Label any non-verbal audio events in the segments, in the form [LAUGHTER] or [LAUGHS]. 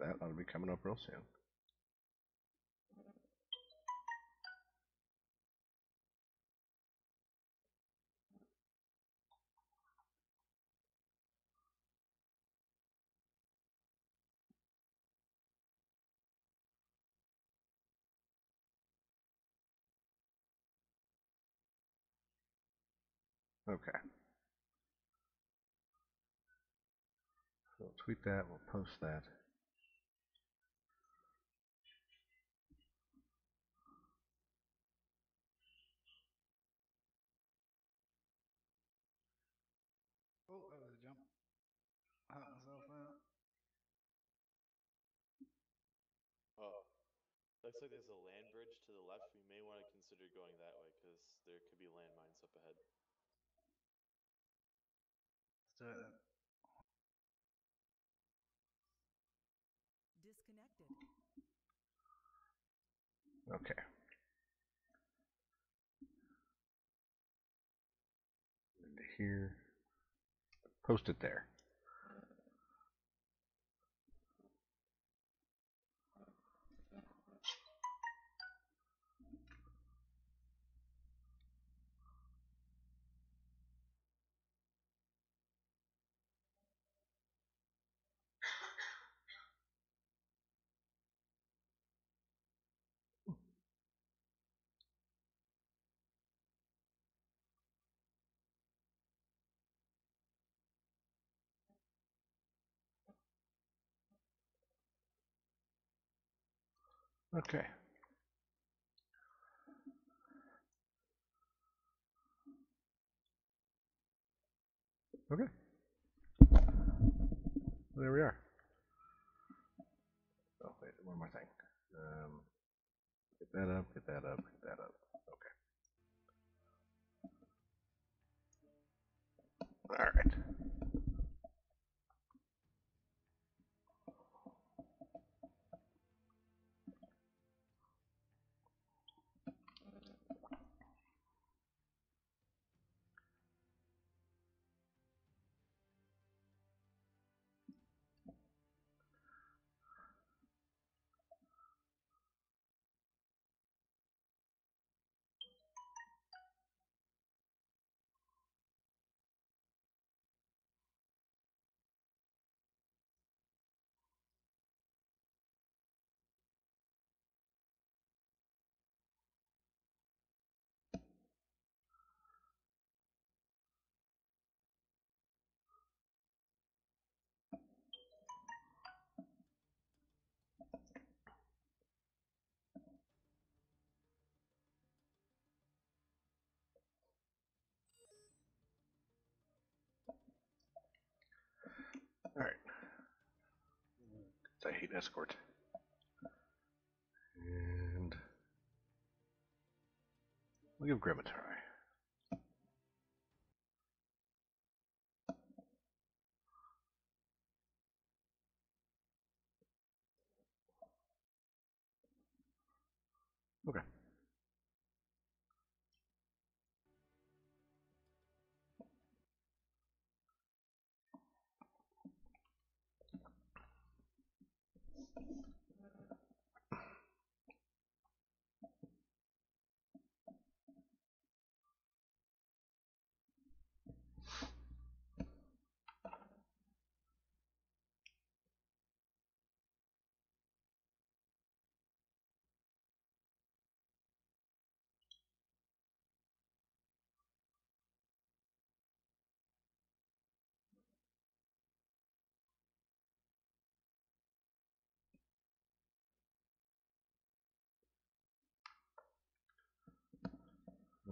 that ought to be coming up real soon. Okay. We'll tweet that, we'll post that. Oh, that was a jump. Hot myself out. Oh, looks like there's a land bridge to the left. We may want to consider going that way because there could be landmines up ahead. Let's do it then. Disconnected. Okay. Into here. Post it there. Okay. Okay. There we are. Oh wait, one more thing. Um, get that up, get that up, get that up. Okay. All right. I hate escort. And we'll give Grim a try. Okay.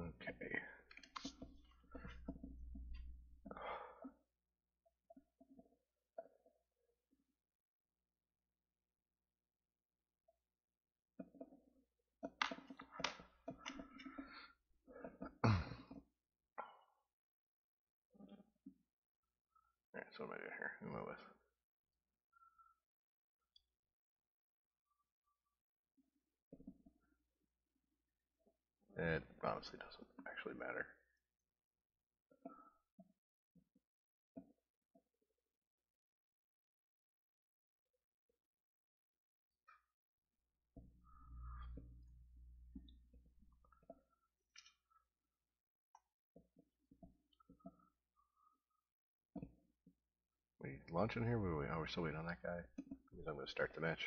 Okay. Alright, so what am I doing here? Who am I with? it honestly doesn't actually matter. We launching here? We, we, oh, we're still waiting on that guy. I'm going to start the match.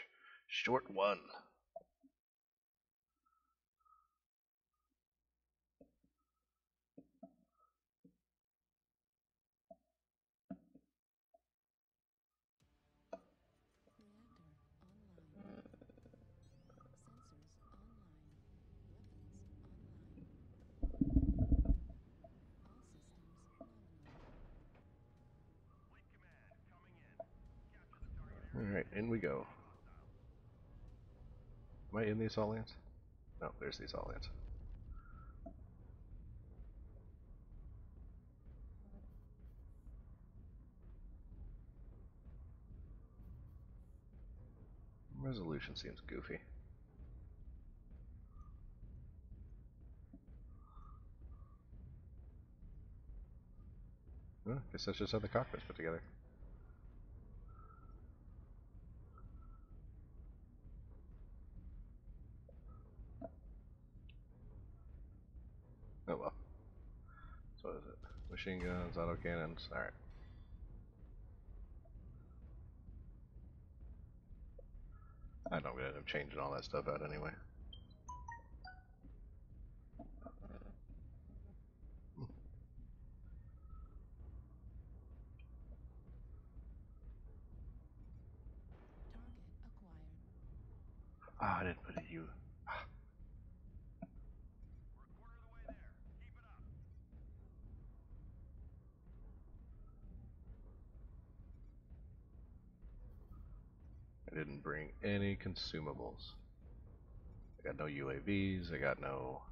Short one. Go. Am I in the assault lance? No, there's the assault lance. Resolution seems goofy. Huh, guess that's just how the cockpit's put together. Oh well. So what is it? Machine guns, auto cannons, alright. I know I'm gonna end up changing all that stuff out anyway. Target acquired. Ah, I didn't didn't bring any consumables. I got no UAVs, I got no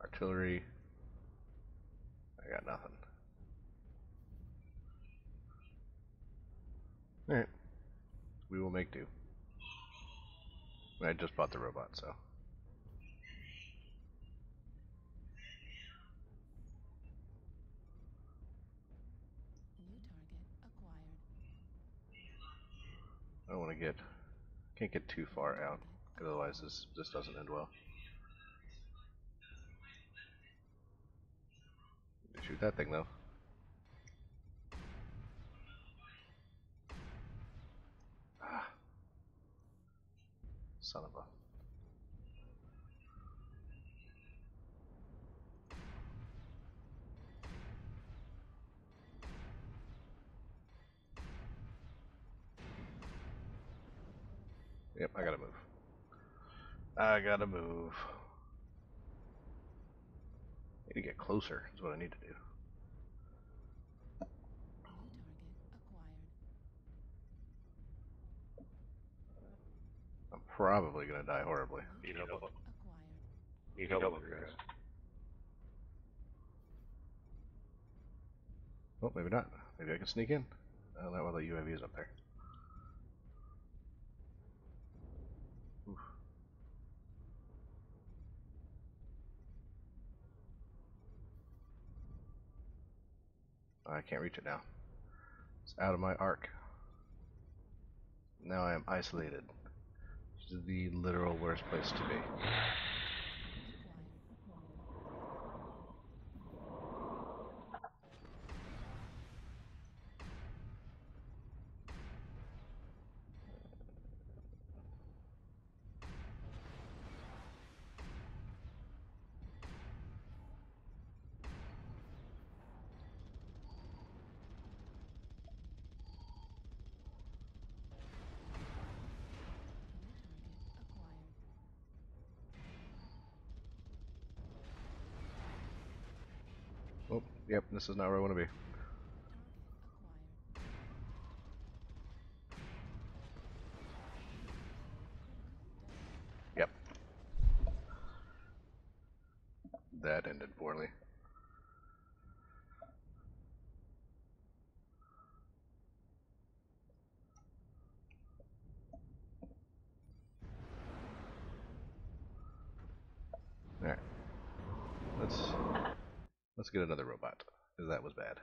artillery. I got nothing. Alright. We will make do. I just bought the robot, so. New target acquired. I don't want to get, can't get too far out, otherwise this this doesn't end well. Shoot that thing though. Ah. Son of a. Yep, I gotta move. I gotta move. I Need to get closer, is what I need to do. Target acquired. I'm probably gonna die horribly. New target acquired. Need help over here, guys. Oh, maybe not. Maybe I can sneak in. Oh, that well, the UAV is up there. I can't reach it now. It's out of my arc. Now I am isolated. This is the literal worst place to be. This is not where I want to be. Yep. That ended poorly. Alright. Let's let's get another robot. Because that was bad.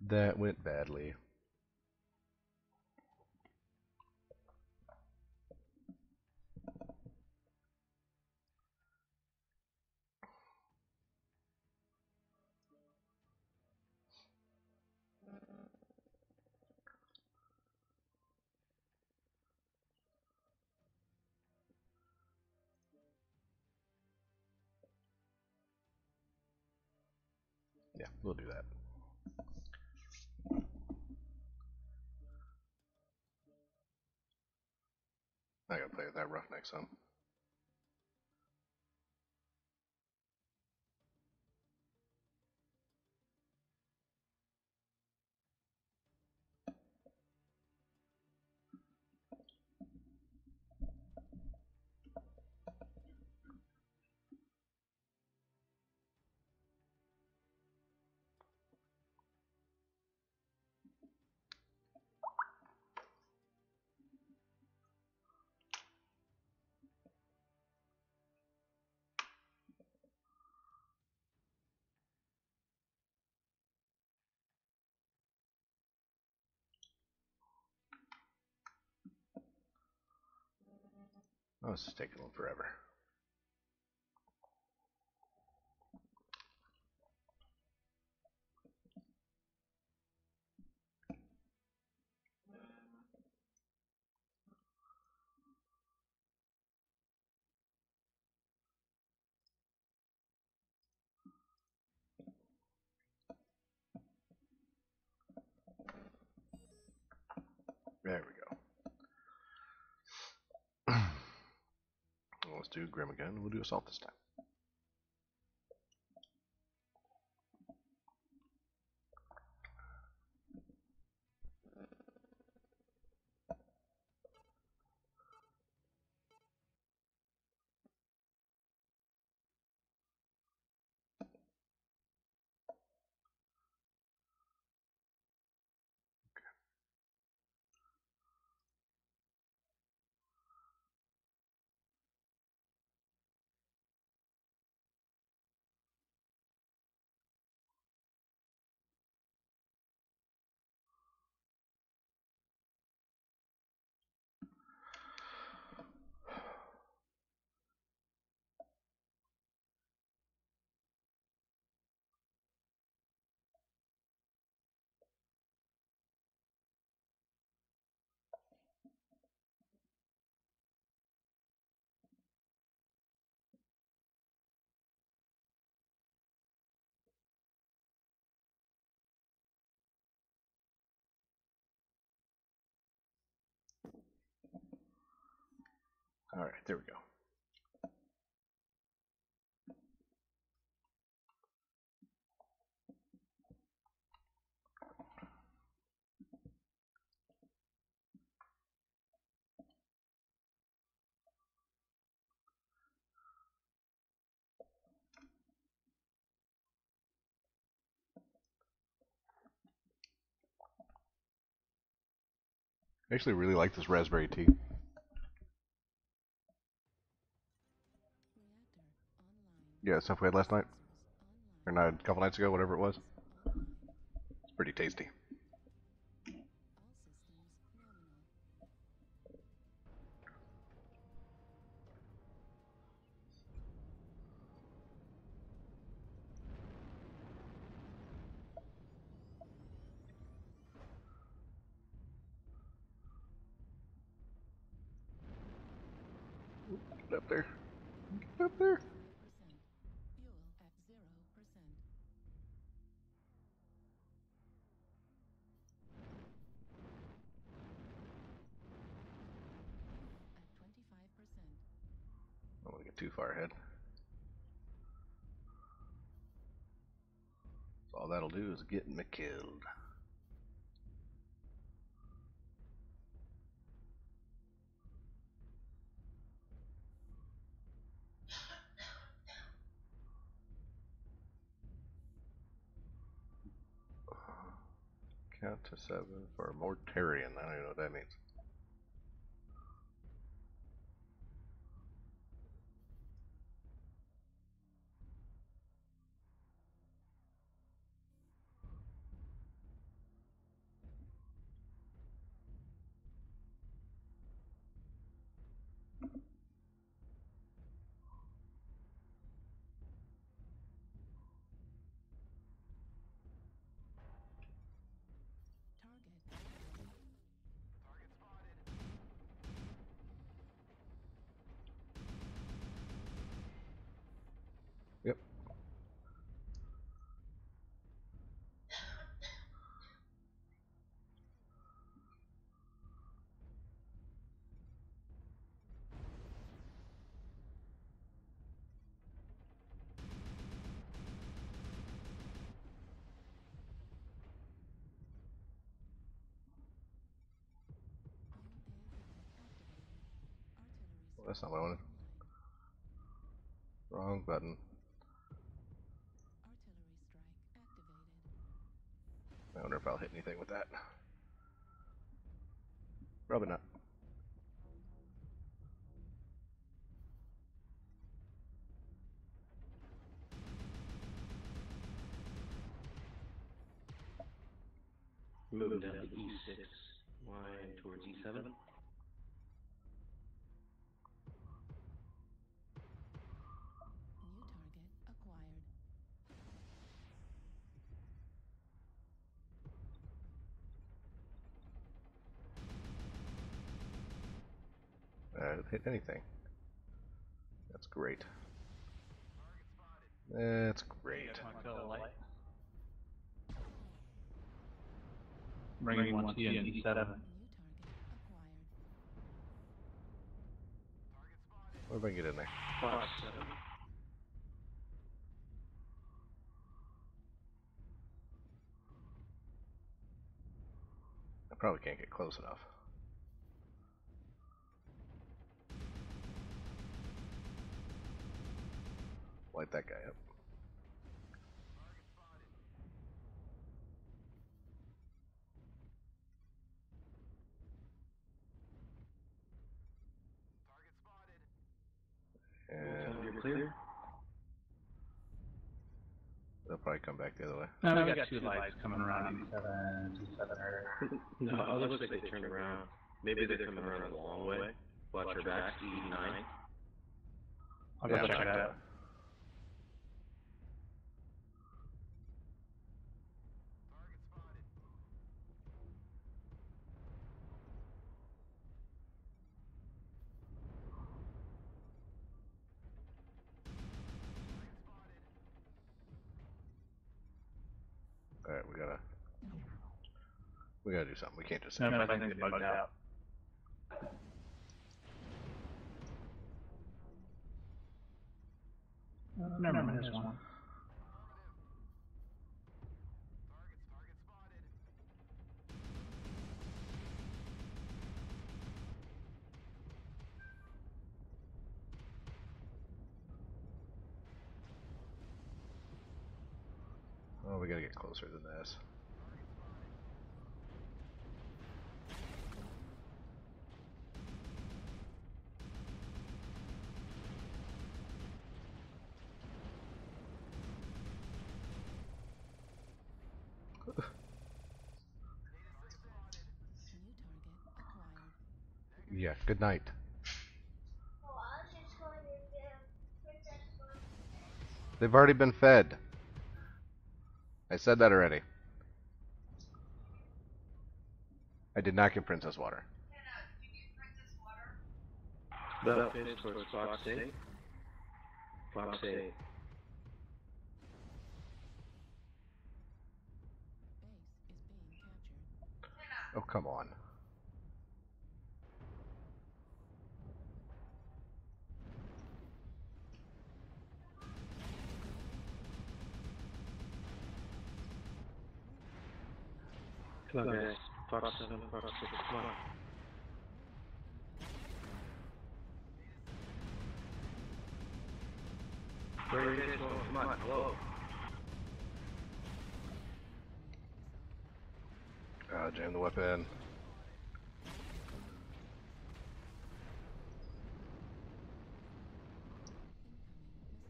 That went badly. I gotta Oh, this is taking forever. There we go. Well, Let's do Grim again. We'll do Assault this time. All right, there we go. I actually really like this raspberry tea. Yeah, stuff we had last night, or not, a couple nights ago, whatever it was. It's pretty tasty. Get up there. Get up there. Too far ahead. So all that'll do is get me killed. Count to seven for a Mortarian. I don't even know what that means. That's not what I wanted. Wrong button. Artillery strike activated. I wonder if I'll hit anything with that. Probably not. Moving down to E6, line towards E E7. Anything. That's great. That's great. Bringing one to you in E7. New target acquired. What if I get in there? Fox 7. I probably can't get close enough. Light that guy up. Tell And you're clear. they'll probably come back the other way. No, we got two lights coming around E7, E7 or No, it looks like they turned around. Maybe they're coming around the long way. Watch your back, E9. I'll go Yeah, check check it that. out. We gotta do something. We can't just. No, I think they bugged out. Uh, Never mind, there's one. Oh, we gotta get closer than this. New target acquired. Yeah, good night. They've already been fed. I said that already. I did not get princess water. Face towards Fox 8. Fox 8. Base is being captured. Oh, come on. Come on, guys. Fox 7, Fox 6, come on. Where are you guys going? Come on, hello. Uh, jam the weapon.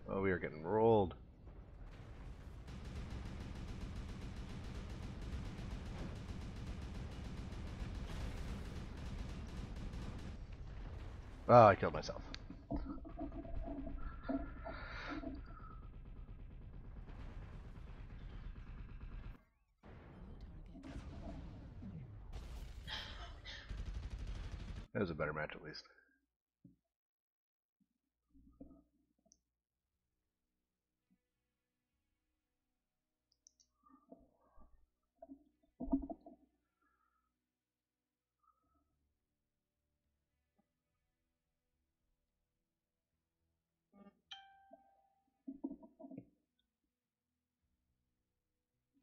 Oh, we are getting rolled. Ah, I killed myself. That was a better match at least.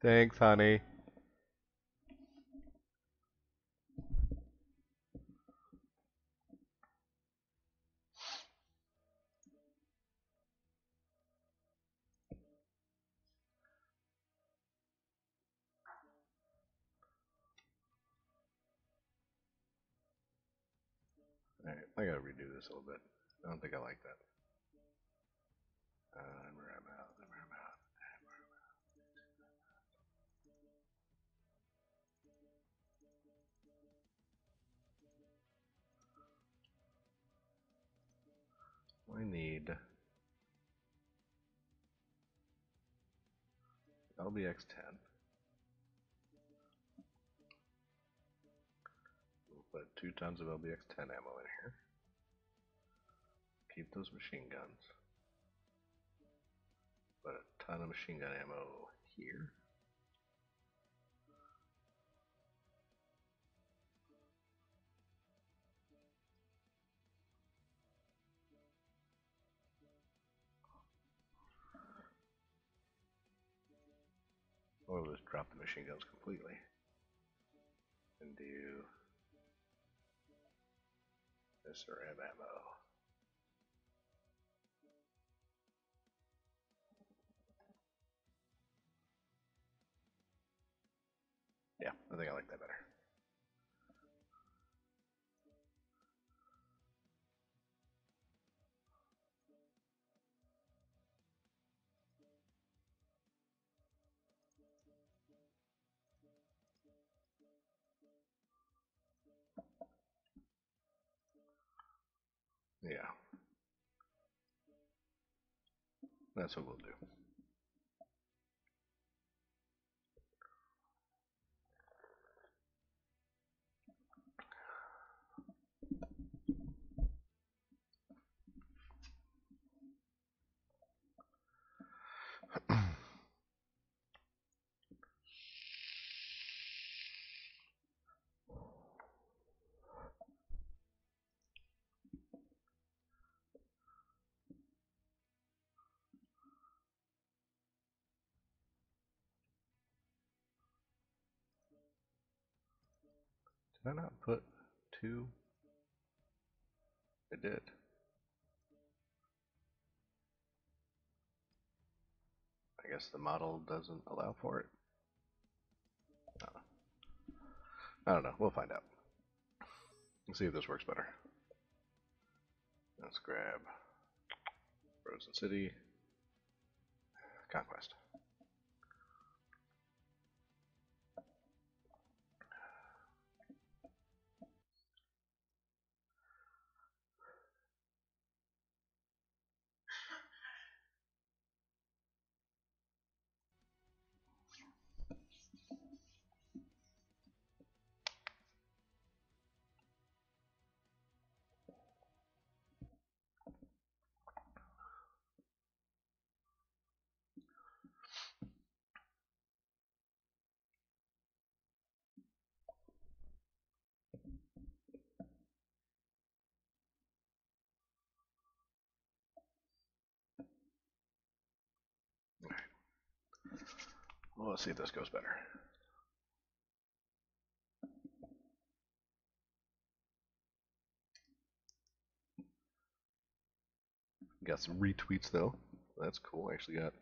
Thanks, honey. Alright, I gotta redo this a little bit. I don't think I like that. Uh, I need LBX 10. We'll put two tons of LBX 10 ammo in here. Keep those machine guns. Put a ton of machine gun ammo here. Drop the machine guns completely. And do SRM ammo. Yeah, I think I like that better. Yeah. That's what we'll do. Did I not put two? I did. I guess the model doesn't allow for it. Uh, I don't know. We'll find out. Let's see if this works better. Let's grab Frozen City Conquest. Well, let's see if this goes better. Got some retweets though. That's cool. I actually got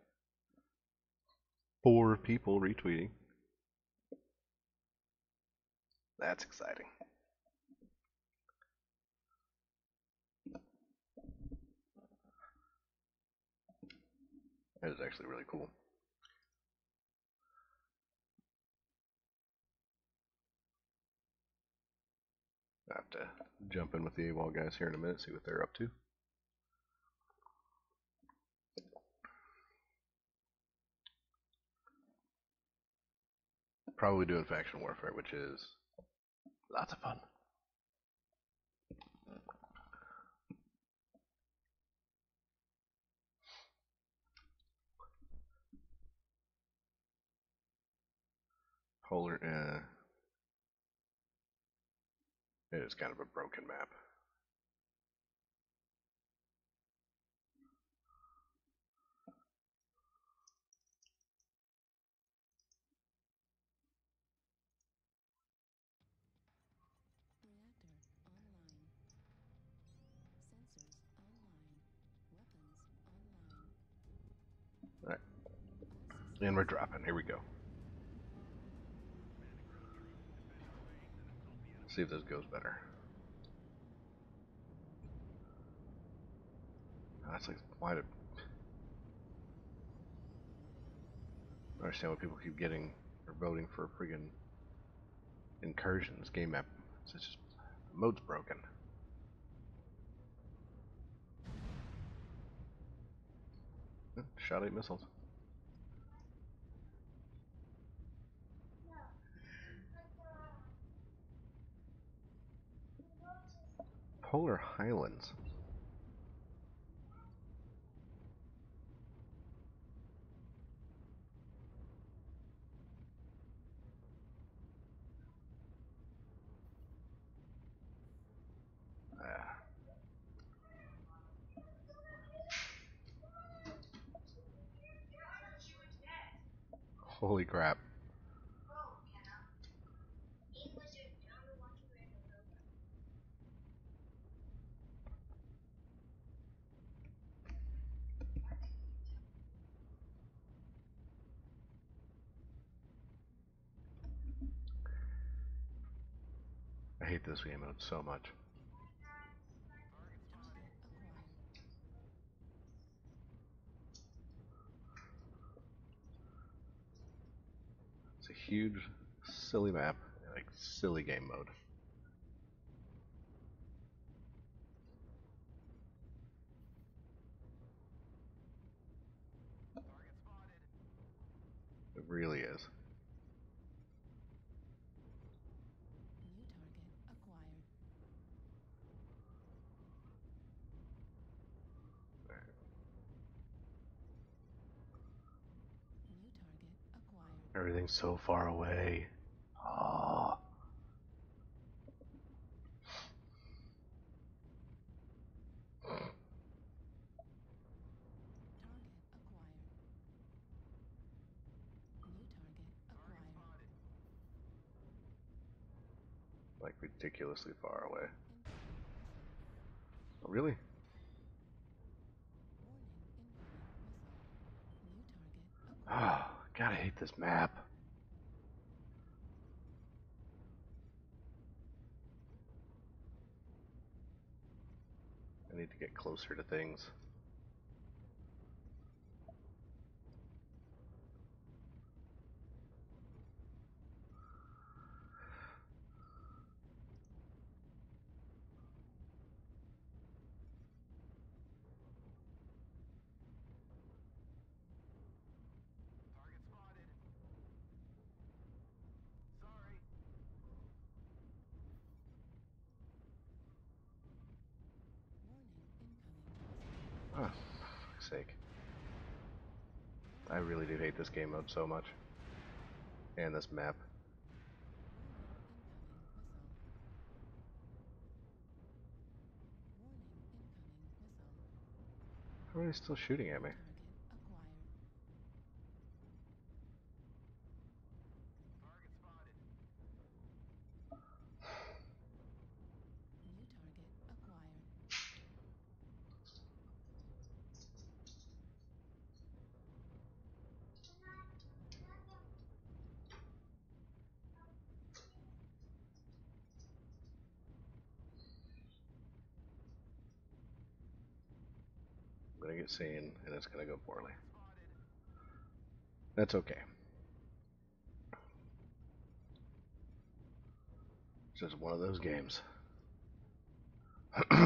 four people retweeting. That's exciting. That is actually really cool. I have to jump in with the AWOL guys here in a minute, see what they're up to. Probably doing faction warfare, which is lots of fun. Polar, uh, it is kind of a broken map. Alright, and we're dropping. Here we go. See if this goes better. That's like why did I understand why people keep getting or voting for friggin' incursions game map it's just the mode's broken. Hmm, shot eight missiles. Polar Highlands. Ah. Holy crap. I hate this game mode so much. It's a huge, silly map, like silly game mode. It really is. New target acquired. New target acquired. Everything's so far away. Acquired. Like ridiculously far away. Oh, really? Warning, God, I hate this map. I need to get closer to things. Hate this game mode so much. And this map. How are they still shooting at me? Target acquired. New target acquired. Seen, and it's gonna go poorly. That's okay. It's just one of those games. [CLEARS THROAT]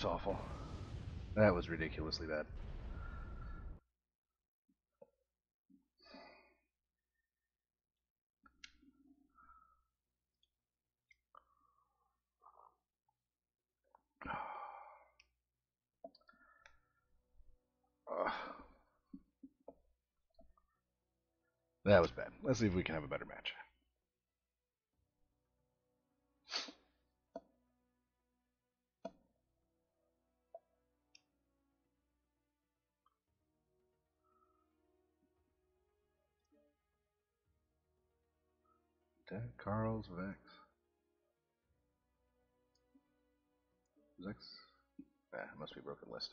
This awful. That was ridiculously bad. [SIGHS] That was bad. Let's see if we can have a better match. Carl's Vex. Vex? Ah, it must be a broken list.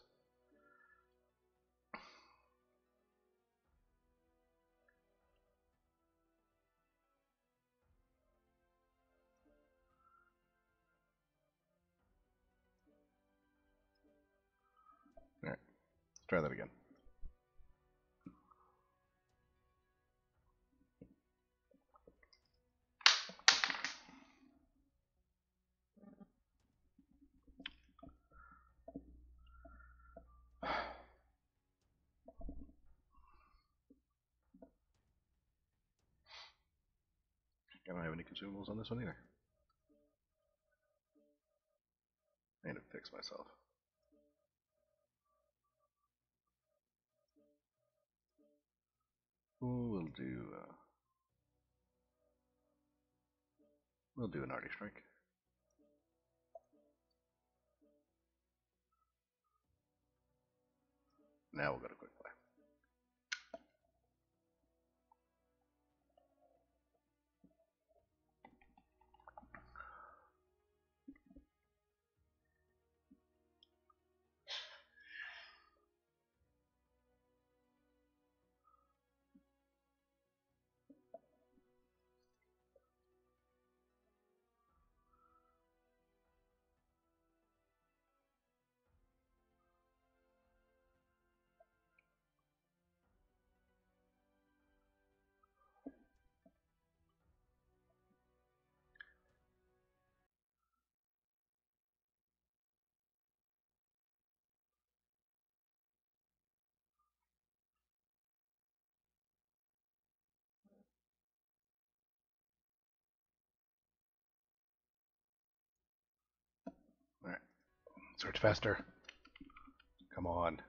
Alright, let's try that again. Any consumables on this one either. I need to fix myself. We'll do. Uh, we'll do an arty strike. Now we'll go to Search faster. Come on.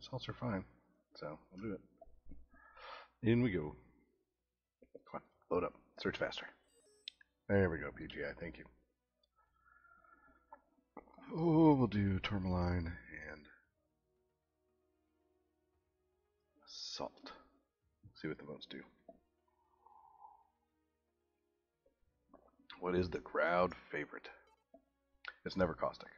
Salts are fine, so I'll do it. In we go. Come on, load up. Search faster. There we go, PGI. Thank you. Oh, we'll do tourmaline and salt. See what the votes do. What is the crowd favorite? It's never caustic.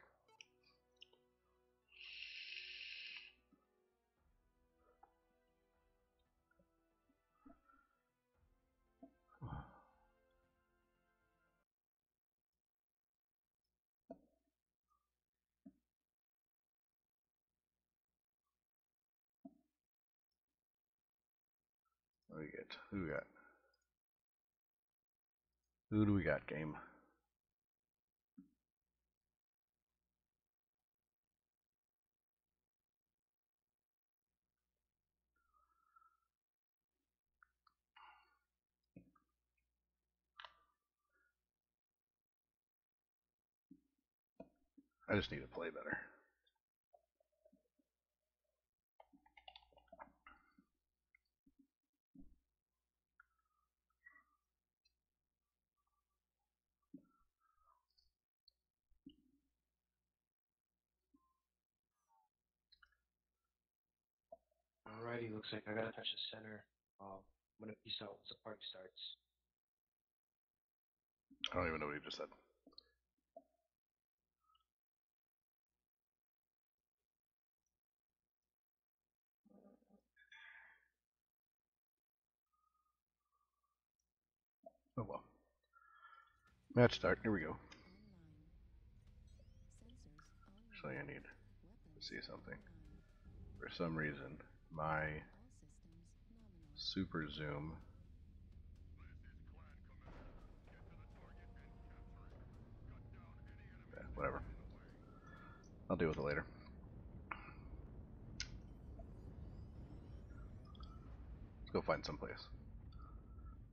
Get? Who we got? Who do we got, game? I just need to play better. Alrighty, looks like I gotta touch the center. Um, I'm gonna peace out once the party starts. I don't even know what he just said. Oh well. Match start. Here we go. Actually, I need to see something. For some reason, my super zoom. Yeah, whatever. I'll deal with it later. Let's go find someplace.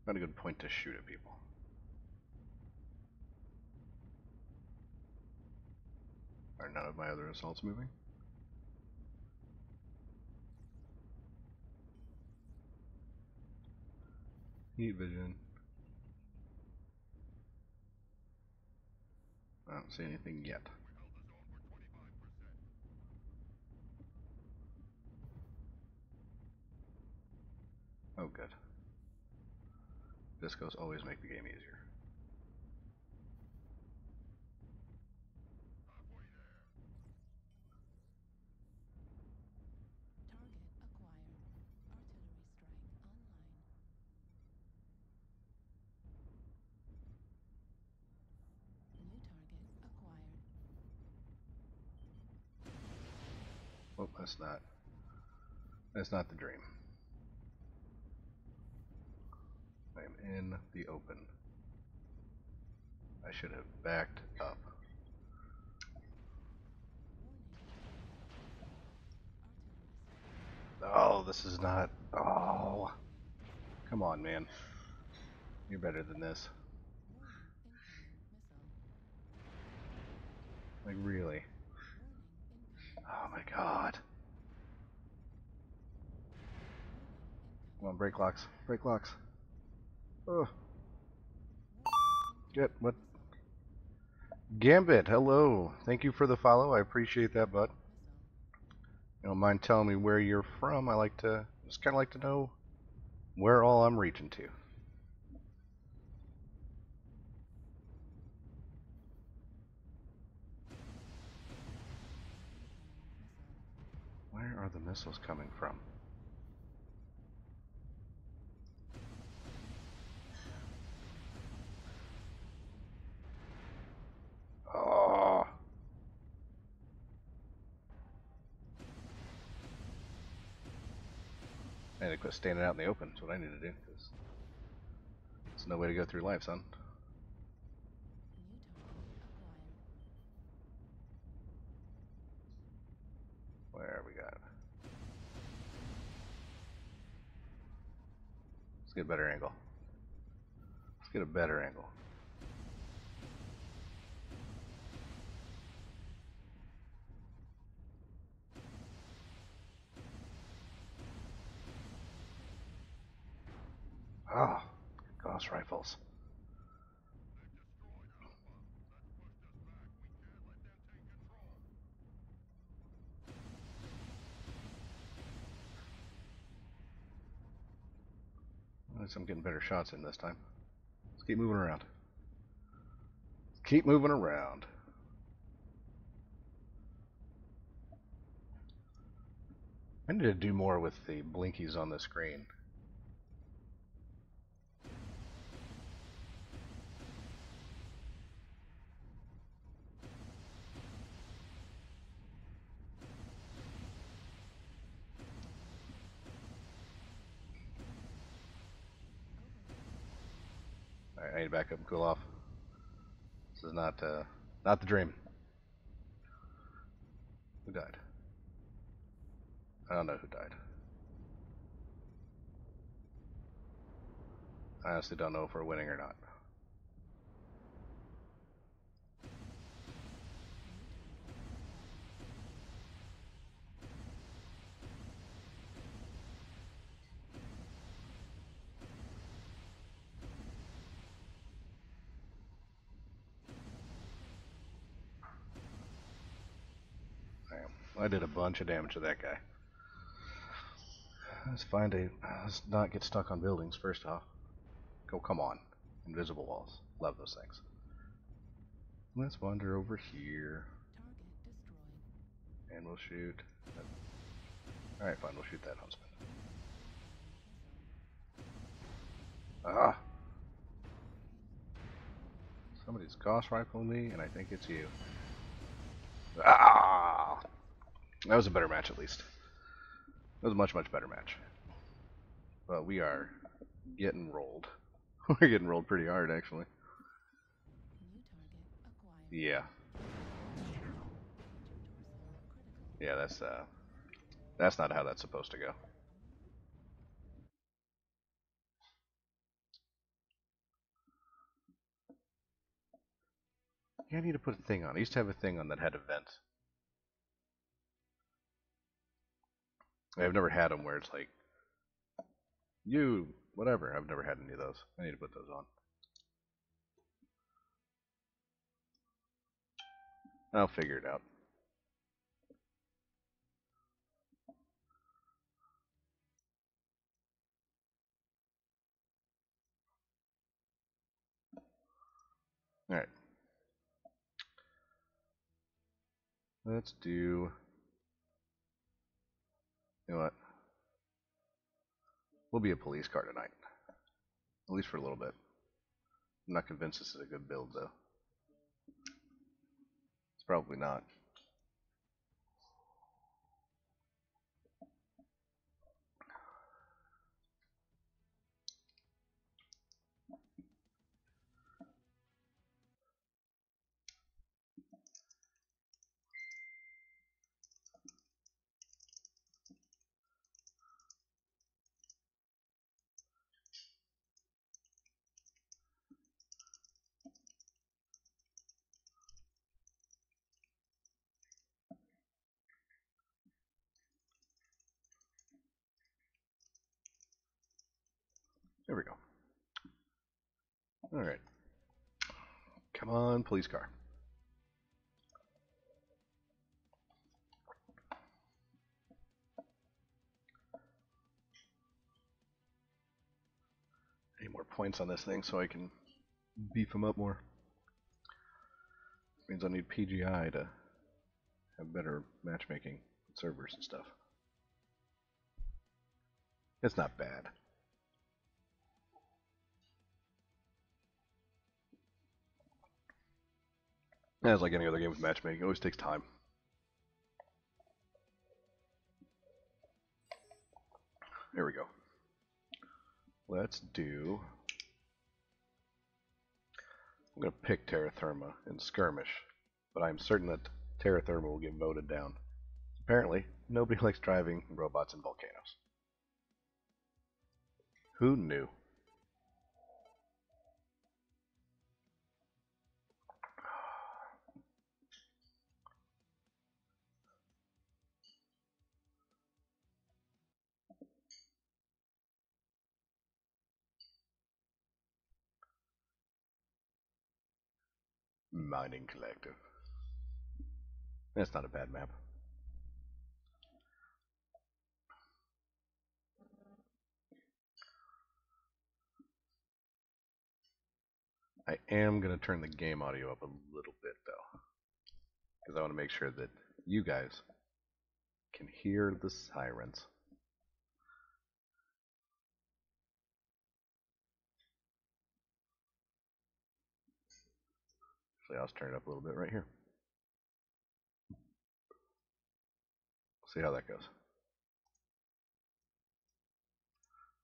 Not a good point to shoot at people. Are none of my other assaults moving? Heat vision. I don't see anything yet. Oh, good. Discos always make the game easier. Target acquired. Artillery strike online. New target acquired. Oh, that's not. That's not the dream. I am in the open. I should have backed up. Oh, this is not. Oh. Come on, man. You're better than this. Like, really? Oh my god. Come on, break locks. Break locks. Oh. Get what? Gambit, hello. Thank you for the follow. I appreciate that, bud. You don't mind telling me where you're from? I like to just kind of like to know where all I'm reaching to. Where are the missiles coming from? Oh. I need to quit standing out in the open. That's what I need to do. Cause there's no way to go through life, son. Where we got? Let's get a better angle. Let's get a better angle. Ah, Gauss rifles. At least I'm getting better shots in this time. Let's keep moving around. Let's keep moving around. I need to do more with the blinkies on the screen. To back up and cool off. This is not uh not the dream. Who died? I don't know who died. I honestly don't know if we're winning or not. I did a bunch of damage to that guy. Let's find a. Let's not get stuck on buildings first off. Go, come on. Invisible walls. Love those things. Let's wander over here. And we'll shoot. Alright, fine, we'll shoot that huntsman. Ah! Somebody's Gauss rifling me, and I think it's you. Ah! That was a better match, at least. That was a much, much better match. But we are getting rolled. [LAUGHS] We're getting rolled pretty hard, actually. Yeah. Yeah, that's uh, that's not how that's supposed to go. Yeah, I need to put a thing on. I used to have a thing on that had events. I've never had them where it's like, you, whatever. I've never had any of those. I need to put those on. I'll figure it out. Alright. Let's do. You know what? We'll be a police car tonight. At least for a little bit. I'm not convinced this is a good build, though. It's probably not. There we go. All right. Come on, police car. Any more points on this thing so I can beef them up more? Means I need PGI to have better matchmaking servers and stuff. It's not bad. As like any other game with matchmaking, it always takes time. There we go. Let's do. I'm going to pick Terra Therma in skirmish, but I'm certain that Terra Therma will get voted down. Apparently, nobody [LAUGHS] likes driving robots in volcanoes. Who knew? Mining Collective. That's not a bad map. I am going to turn the game audio up a little bit though. Because I want to make sure that you guys can hear the sirens. I'll just turn it up a little bit right here. See how that goes.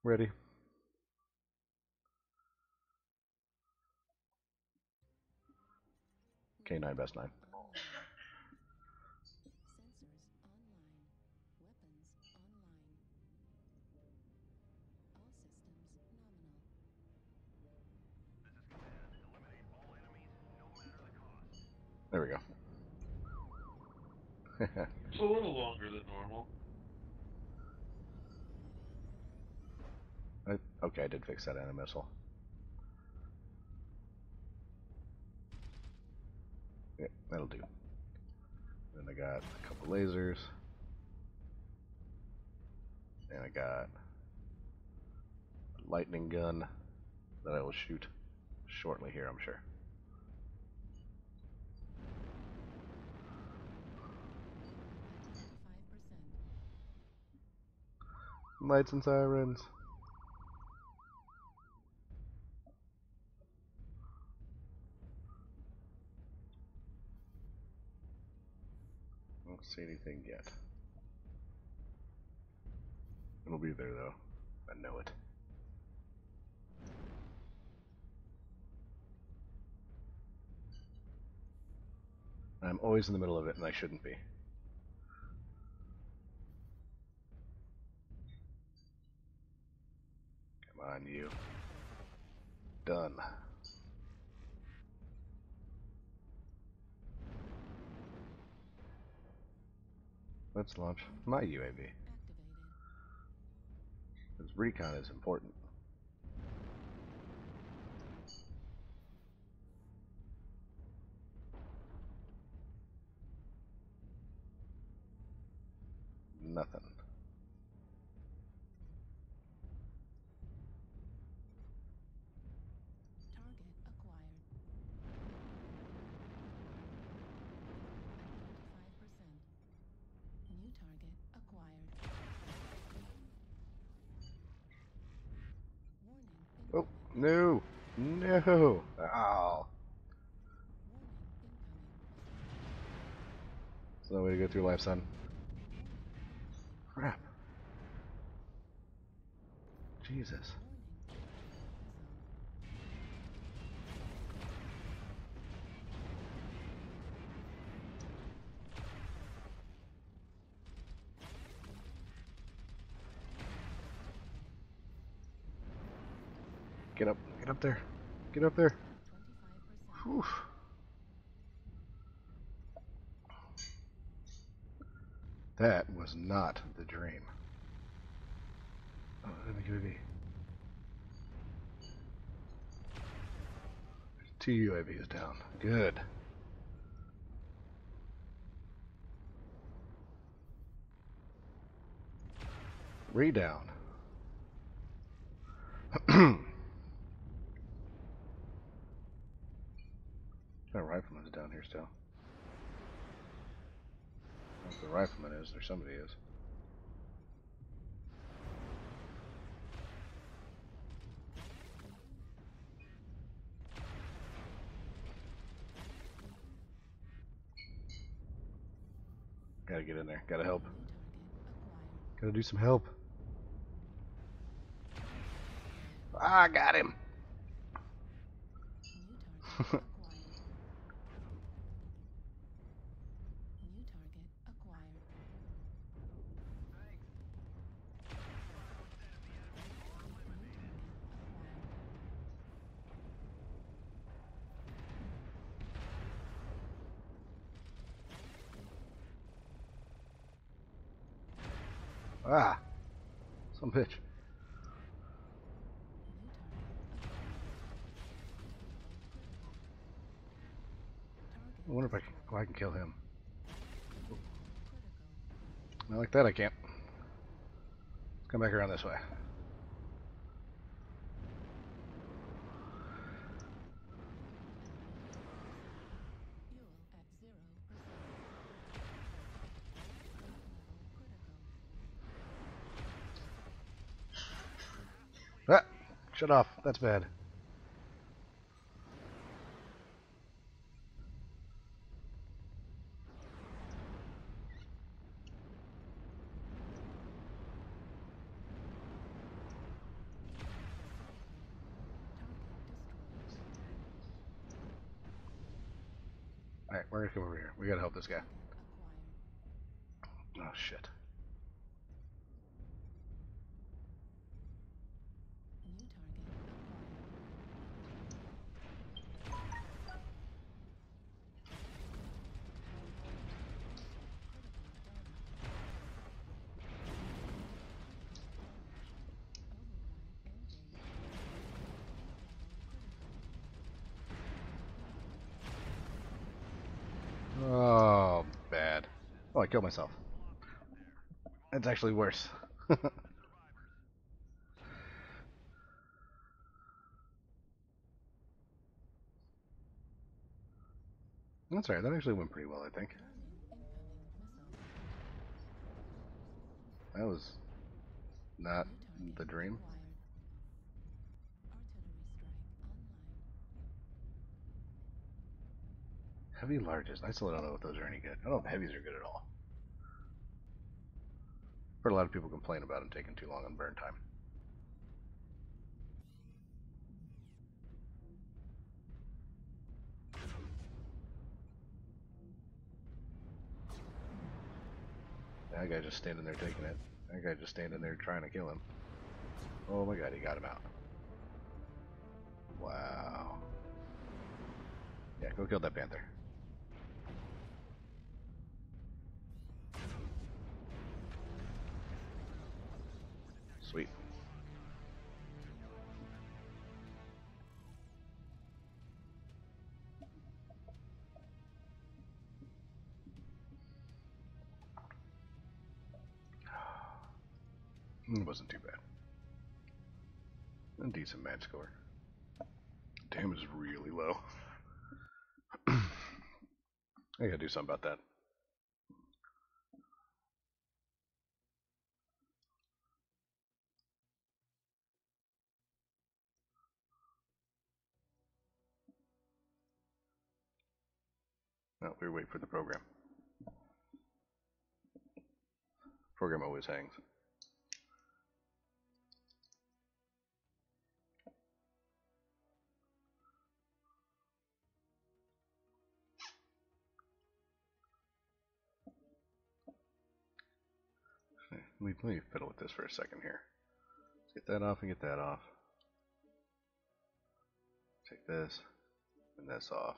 Ready? K9 best 9. There we go. It's a little longer than normal. I, okay, I did fix that anti-missile. Yeah, that'll do. Then I got a couple lasers. And I got a lightning gun that I will shoot shortly here, I'm sure. Five percent. Lights and sirens. Don't see anything yet. It'll be there though. I know it. I'm always in the middle of it and I shouldn't be. on you. Done. Let's launch my UAV. Because recon is important. Nothing. No! No! Ow! It's no way to go through life, son. Crap. Jesus. Get up. There. Get up there. Whew. That was not the dream. Oh, enemy UAV. Two UAVs down. Good. Redown. [CLEARS THROAT] That rifleman's down here still. I don't know if the rifleman is, or somebody is. Gotta get in there. Gotta help. New target acquired. Gotta do some help. Ah, I got him. [LAUGHS] bitch. I wonder if I can, I can kill him. Not like that, I can't. Let's Come back around this way. Fuel at zero percent. Critical. Ah, shut off. That's bad. Alright, we're gonna come over here. We gotta help this guy. Killed myself. That's actually worse. [LAUGHS] That's alright, that actually went pretty well, I think. That was not the dream. Heavy larges. I still don't know if those are any good. I don't know if heavies are good at all. Heard a lot of people complain about them taking too long on burn time. That guy just standing there taking it. That guy just standing there trying to kill him. Oh my god, he got him out. Wow. Yeah, go kill that panther. Sweet. [SIGHS] It wasn't too bad. A decent match score. Damage is really low. [CLEARS THROAT] I gotta do something about that. We wait for the program. Program always hangs. Let me, let me fiddle with this for a second here. Let's get that off and get that off. Take this and this off.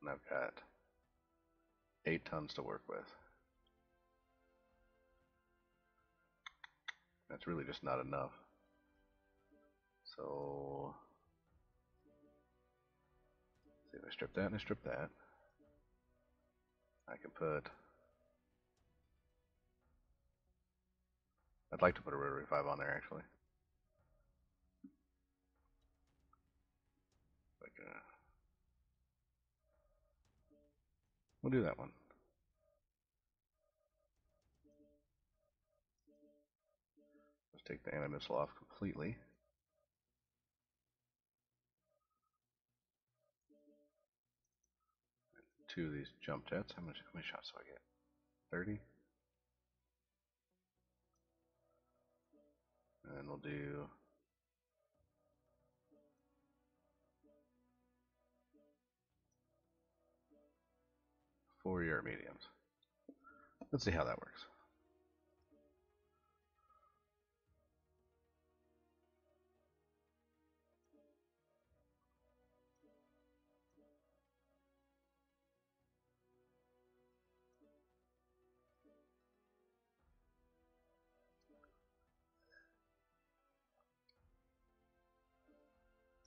And I've got eight tons to work with. That's really just not enough. So, see if I strip that and I strip that. I can put. I'd like to put a rotary 5 on there actually. We'll do that one. Let's take the anti-missile off completely. Two of these jump jets. How much? How many shots do I get? Thirty. And we'll do. Four year mediums. Let's see how that works.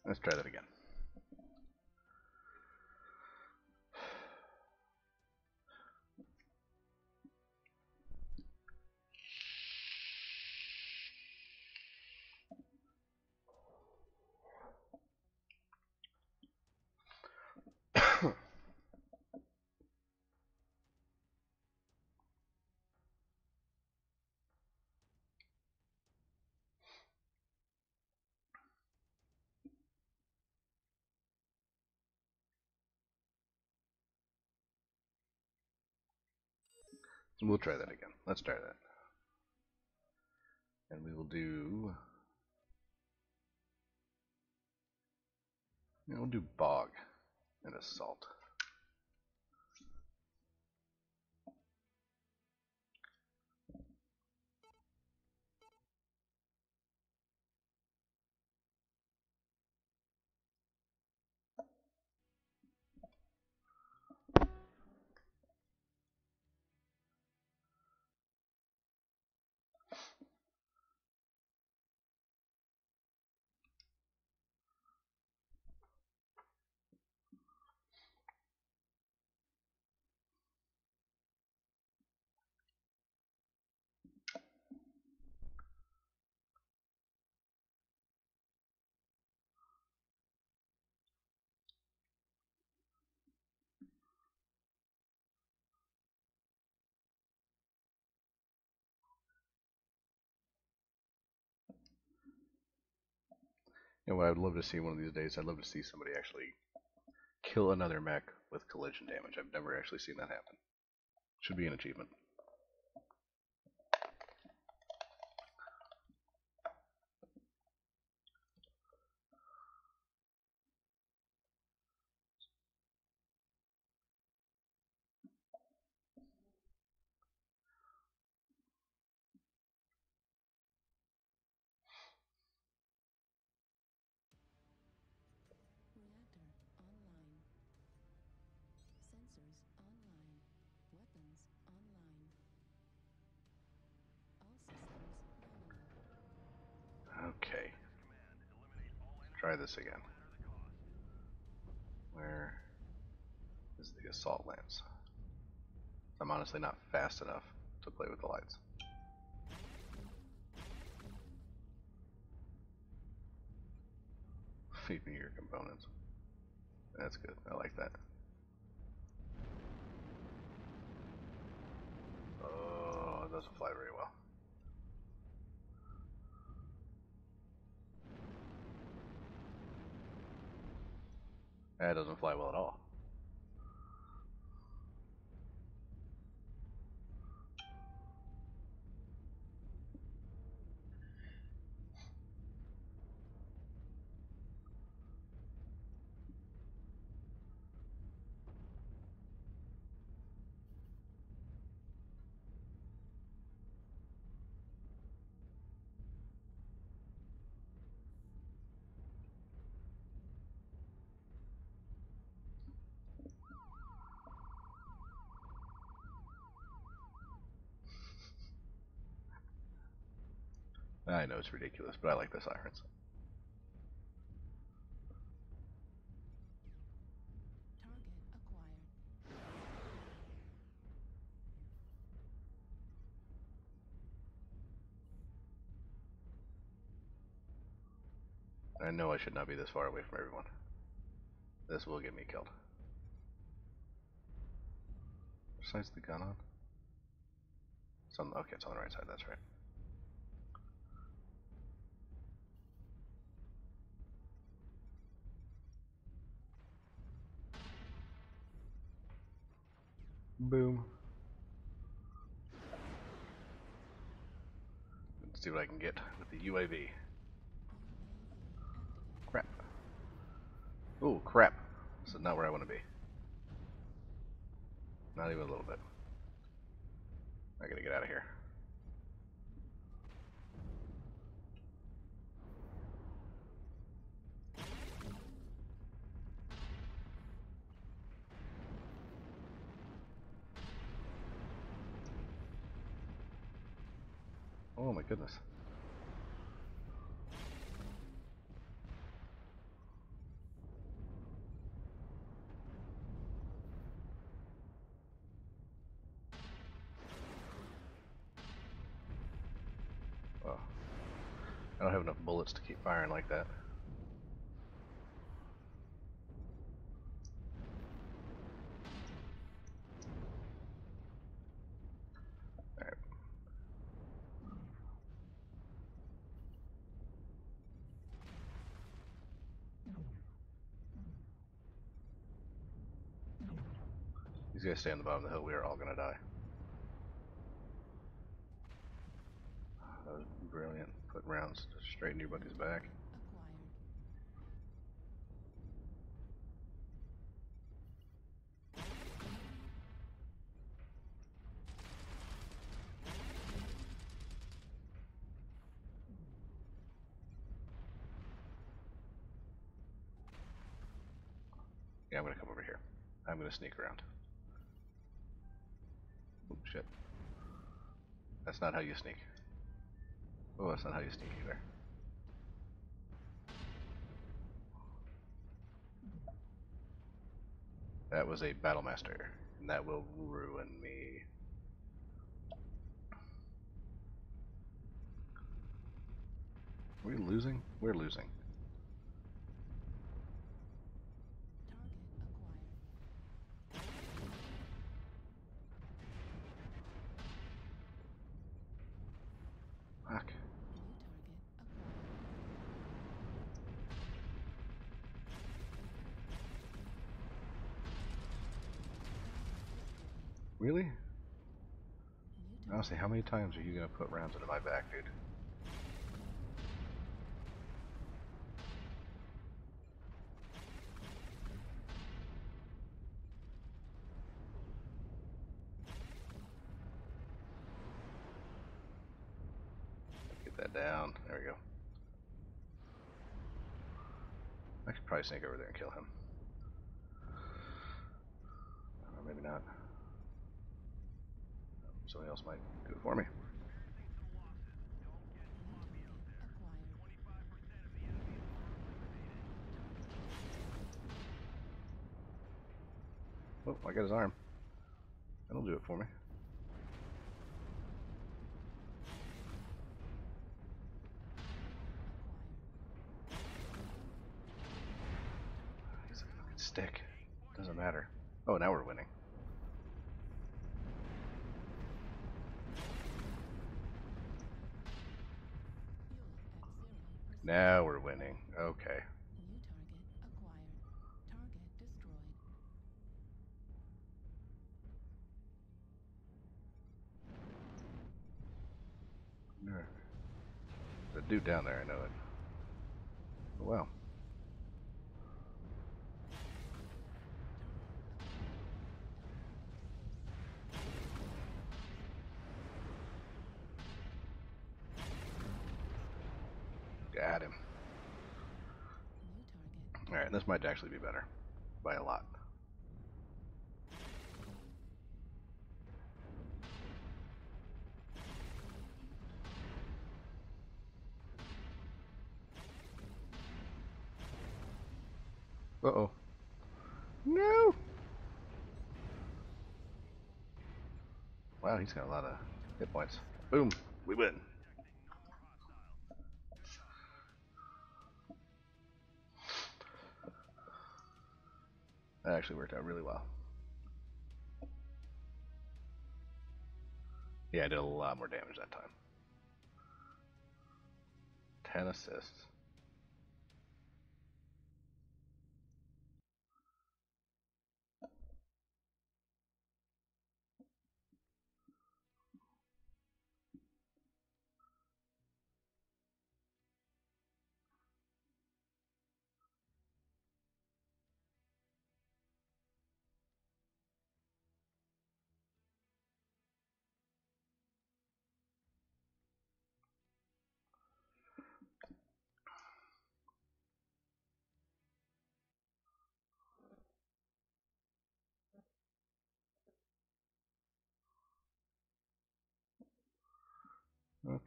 Let's try that again. We'll try that again. Let's try that. And we will do. We'll do bog and assault. Know what I'd love to see one of these days? I'd love to see somebody actually kill another mech with collision damage. I've never actually seen that happen. Should be an achievement. This again. Where is the assault lance? I'm honestly not fast enough to play with the lights. [LAUGHS] Feed me your components. That's good. I like that. Oh, it doesn't fly very well. That doesn't fly well at all. I know it's ridiculous, but I like the sirens. I know I should not be this far away from everyone. This will get me killed. Besides the gun on? On, okay, it's on the right side, that's right. Boom. Let's see what I can get with the UAV. Crap. Oh, crap. This is not where I want to be. Not even a little bit. I gotta get out of here. Oh my goodness. Oh. I don't have enough bullets to keep firing like that. Guys stay on the bottom of the hill, we are all gonna die. That was brilliant. Put rounds straight in your buddy's back. Yeah, I'm gonna come over here. I'm gonna sneak around. Shit. That's not how you sneak. Oh, that's not how you sneak either. That was a battle master, and that will ruin me. Are we losing? We're losing. Target acquired. Fuck. New target acquired. Really? Honestly, how many times are you gonna put rounds into my back, dude? Get that down. There we go. I could probably sneak over there and kill him. else might do it for me. Oh, I got his arm. That'll do it for me. Down there, I know it. Oh, wow. Got him. Alright, this might actually be better. By a lot. Wow, he's got a lot of hit points. Boom! We win. That actually worked out really well. Yeah, I did a lot more damage that time. 10 assists.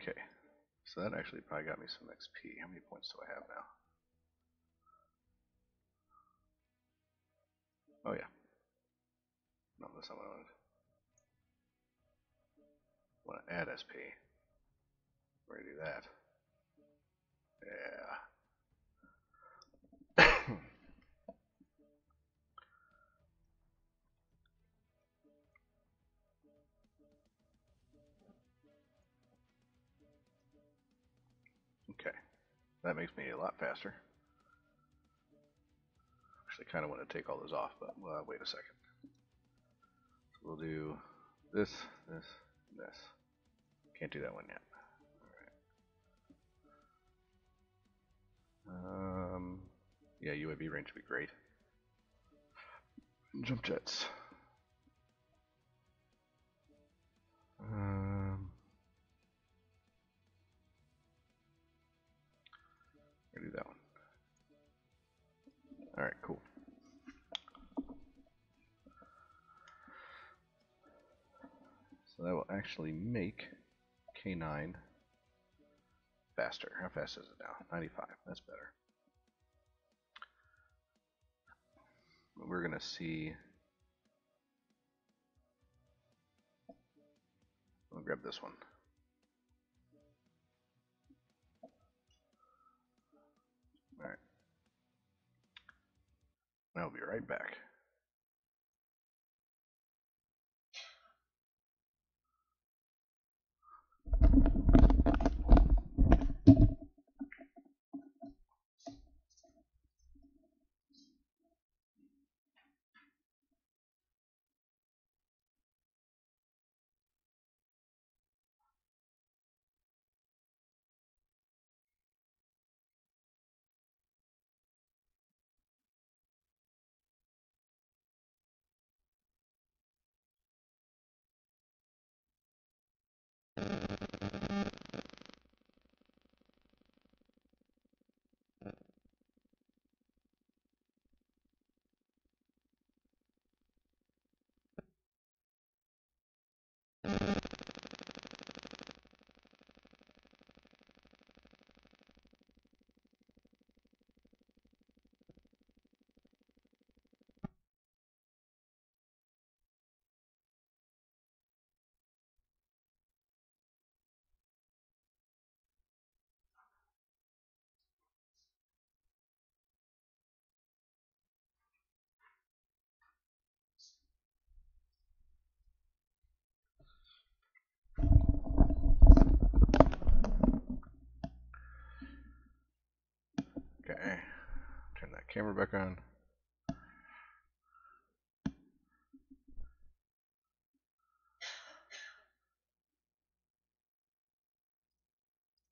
Okay. So that actually probably got me some XP. How many points do I have now? Oh yeah. No, that's not what I wanted. want to add SP. We're gonna do that. Yeah. [COUGHS] That makes me a lot faster. Actually, kind of want to take all those off, but uh, wait a second. So we'll do this, this, this. Can't do that one yet. Um, yeah, UAV range would be great. Jump jets. Um, All right, cool. So that will actually make K9 faster. How fast is it now? 95. That's better. We're going to see. I'll grab this one. I'll be right back. you camera back on.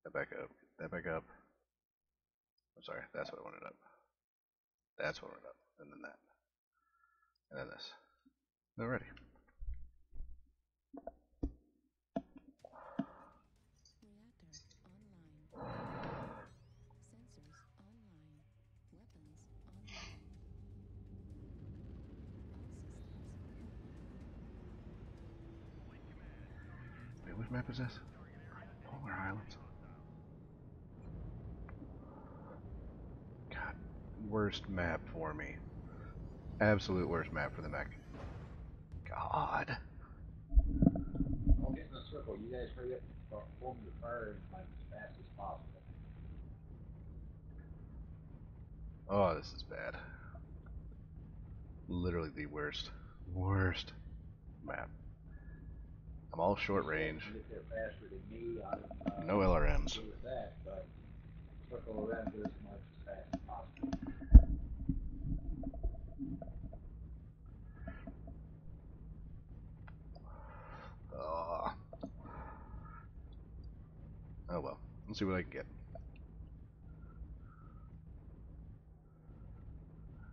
That back up. That back up. I'm sorry, that's what I wanted up. That's what I wanted up. And then that. And then this. Alrighty. Map is this? Polar Islands. God, worst map for me. Absolute worst map for the mech. God. I'll get in the circle. You guys hurry up and start forming the fire like as fast as possible. Oh, this is bad. Literally the worst. Worst map. I'm all short range. Get there faster than me. I'm uh, No LRMs. okay that, but circle as much as fast as possible. Oh. oh well. Let's see what I can get.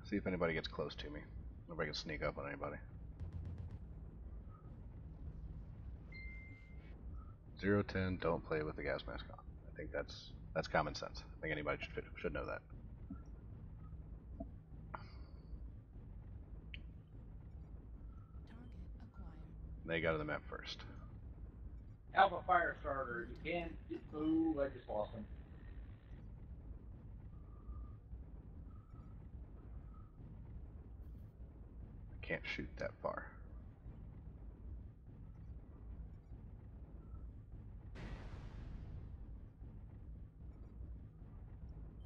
See if anybody gets close to me. Nobody can sneak up on anybody. Zero ten. Don't play with the gas mask on. I think that's that's common sense. I think anybody should should know that. They got to the map first. Alpha fire starter. You can. Ooh, I just lost him. I can't shoot that far.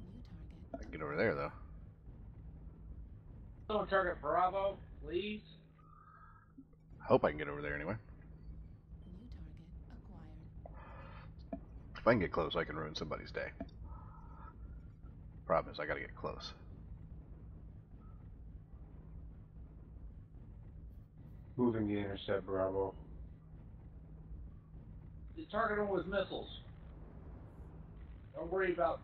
New target. I can get over there though. Someone target Bravo, please. I Hope I can get over there anyway. New target acquired. If I can get close, I can ruin somebody's day. Problem is, I gotta get close. Moving the intercept, Bravo. Just target them with missiles. Don't worry about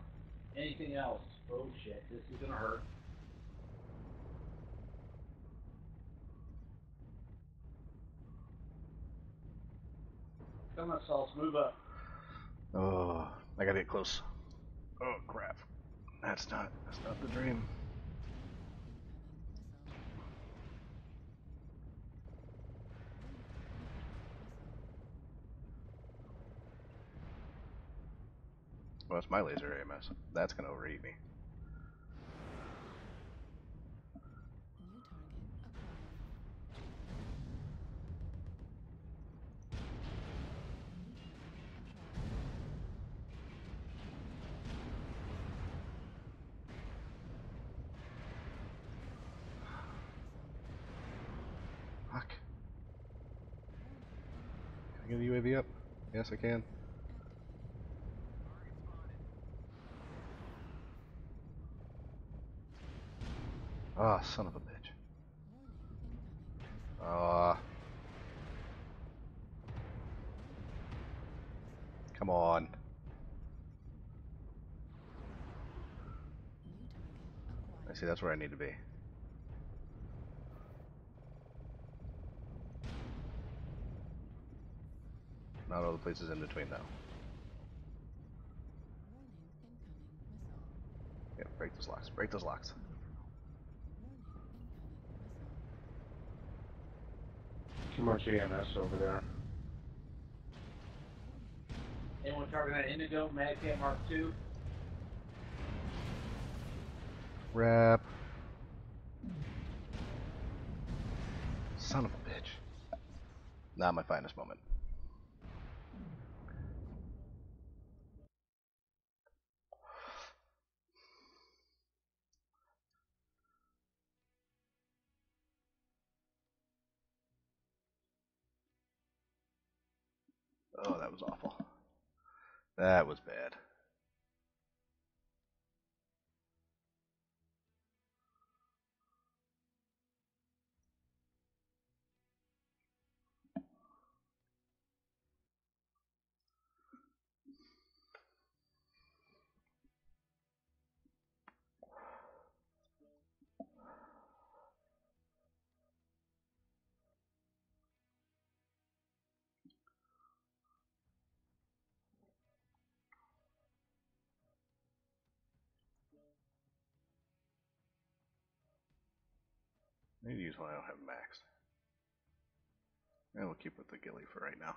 anything else. Oh shit, this is gonna hurt. Come on, Salts, move up. Oh, I gotta get close. Oh crap. That's not that's not the dream. Well, it's my laser AMS. That's gonna overheat me. UAV up? Yes, I can. Ah, son of a bitch. Ah. Come on. I see that's where I need to be. Not all the places in between though. Warning, incoming missile. Yeah, break those locks. Break those locks. Warning, incoming missile. Too much AMS over there. Anyone target that Indigo Mad Cat Mark II? Wrap. Son of a bitch. Not my finest moment. Oh, that was awful. That was bad. Need to use one I don't have maxed. And we'll keep with the ghillie for right now.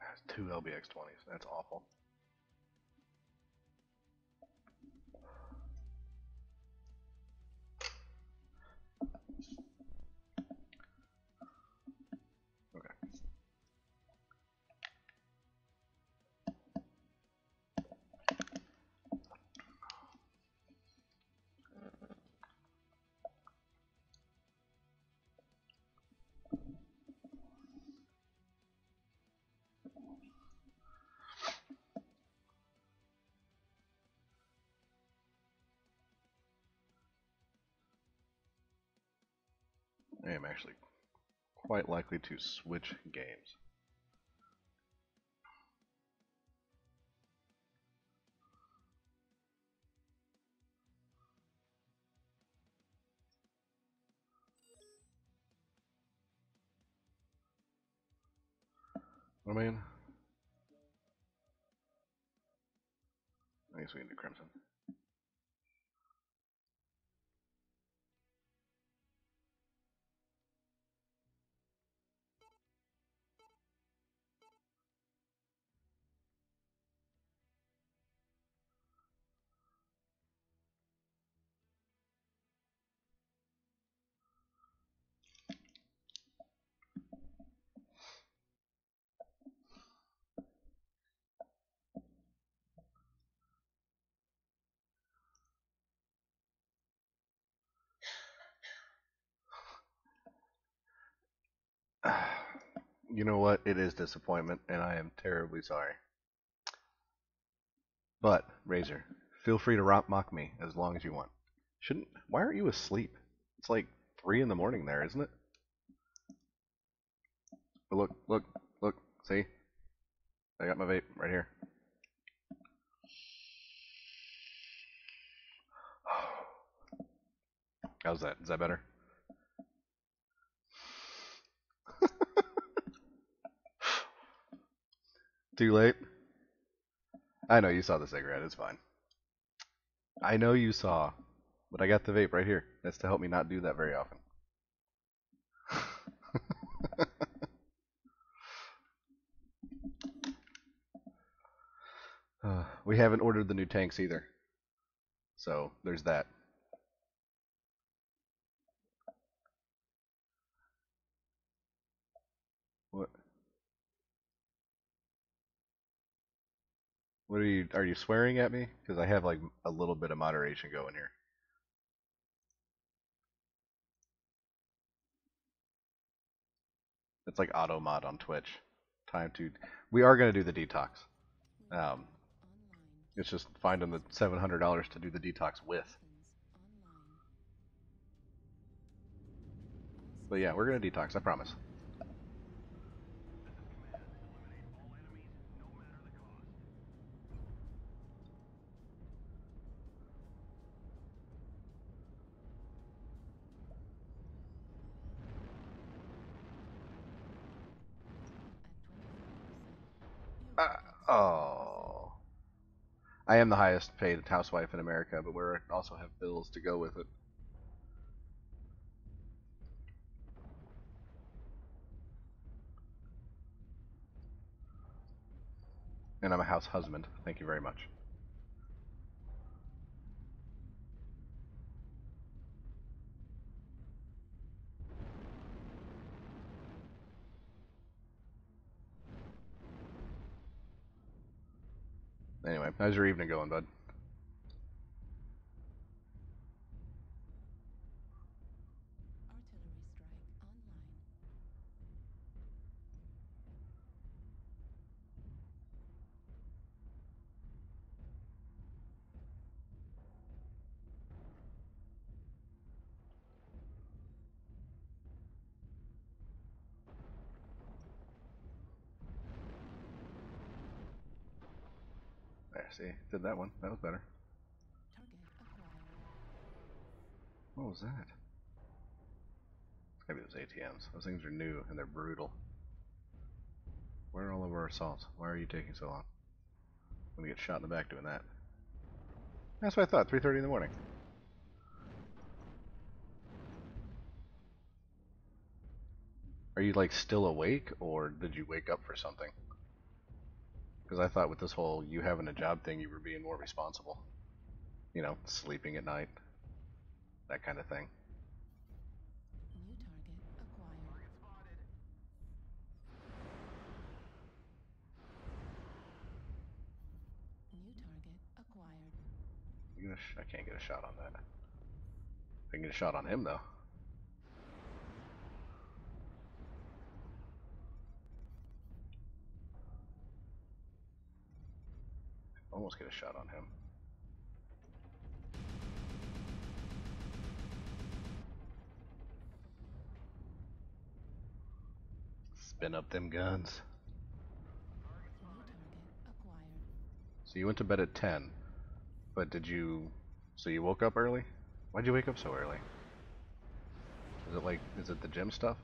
That's two LBX 20s. That's awful. Actually quite likely to switch games. I mean, I guess we can do Crimson. [SIGHS] You know what? It is disappointment, and I am terribly sorry. But, Razor, feel free to rock mock me as long as you want. Shouldn't. Why aren't you asleep? It's like 3 in the morning there, isn't it? But look, look, look, see? I got my vape right here. [SIGHS] How's that? Is that better? Too late? I know you saw the cigarette, it's fine. I know you saw, but I got the vape right here. That's to help me not do that very often. [LAUGHS] Uh, we haven't ordered the new tanks either. So there's that. What are you? Are you swearing at me? Because I have like a little bit of moderation going here. It's like auto mod on Twitch. Time to. We are gonna do the detox. Um, it's just finding the seven hundred dollars to do the detox with. But yeah, we're gonna detox. I promise. Oh. I am the highest paid housewife in America, but we also have bills to go with it. And I'm a house husband. Thank you very much. How's your evening going, bud? Did that one. That was better. What was that? Maybe those ATMs. Those things are new and they're brutal. Where are all of our assaults? Why are you taking so long? I'm gonna get shot in the back doing that. That's what I thought. 3:30 in the morning. Are you like still awake, or did you wake up for something? Because I thought with this whole you having a job thing, you were being more responsible. You know, sleeping at night, that kind of thing. New target acquired. New target acquired. I can't get a shot on that. I can get a shot on him though. Almost get a shot on him. Spin up them guns. So you went to bed at 10, but did you. So you woke up early? Why'd you wake up so early? Is it like. Is it the gym stuff?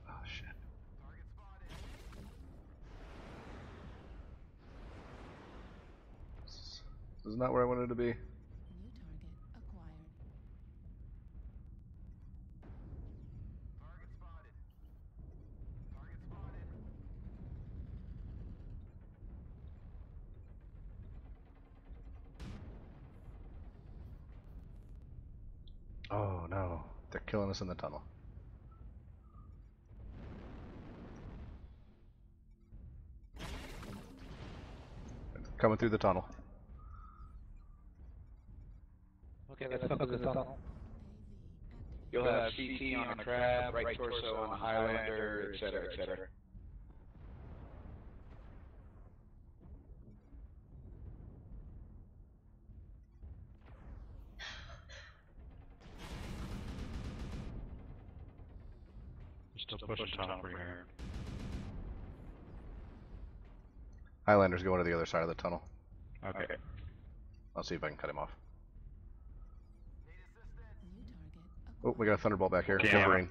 Is- this is not where I wanted to be. New target acquired. Oh no. They're killing us in the tunnel. Coming through the tunnel. Okay, let's look at the tunnel. You'll have CT on a crab, right torso on a Highlander, et cetera, et cetera. Still pushing tunnel for here. Highlander's going to the other side of the tunnel. Okay. I'll see if I can cut him off. New target Oh, we got a thunderbolt back here. Wolverine.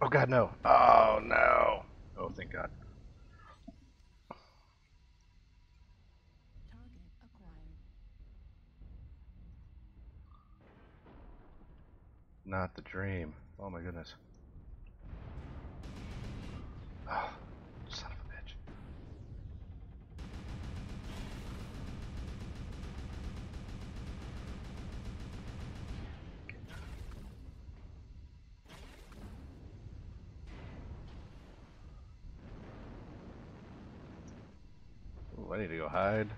Oh god, no. Oh no. Oh, thank god. Not the dream. Oh my goodness. Ah, son of a bitch. Ooh, I need to go hide.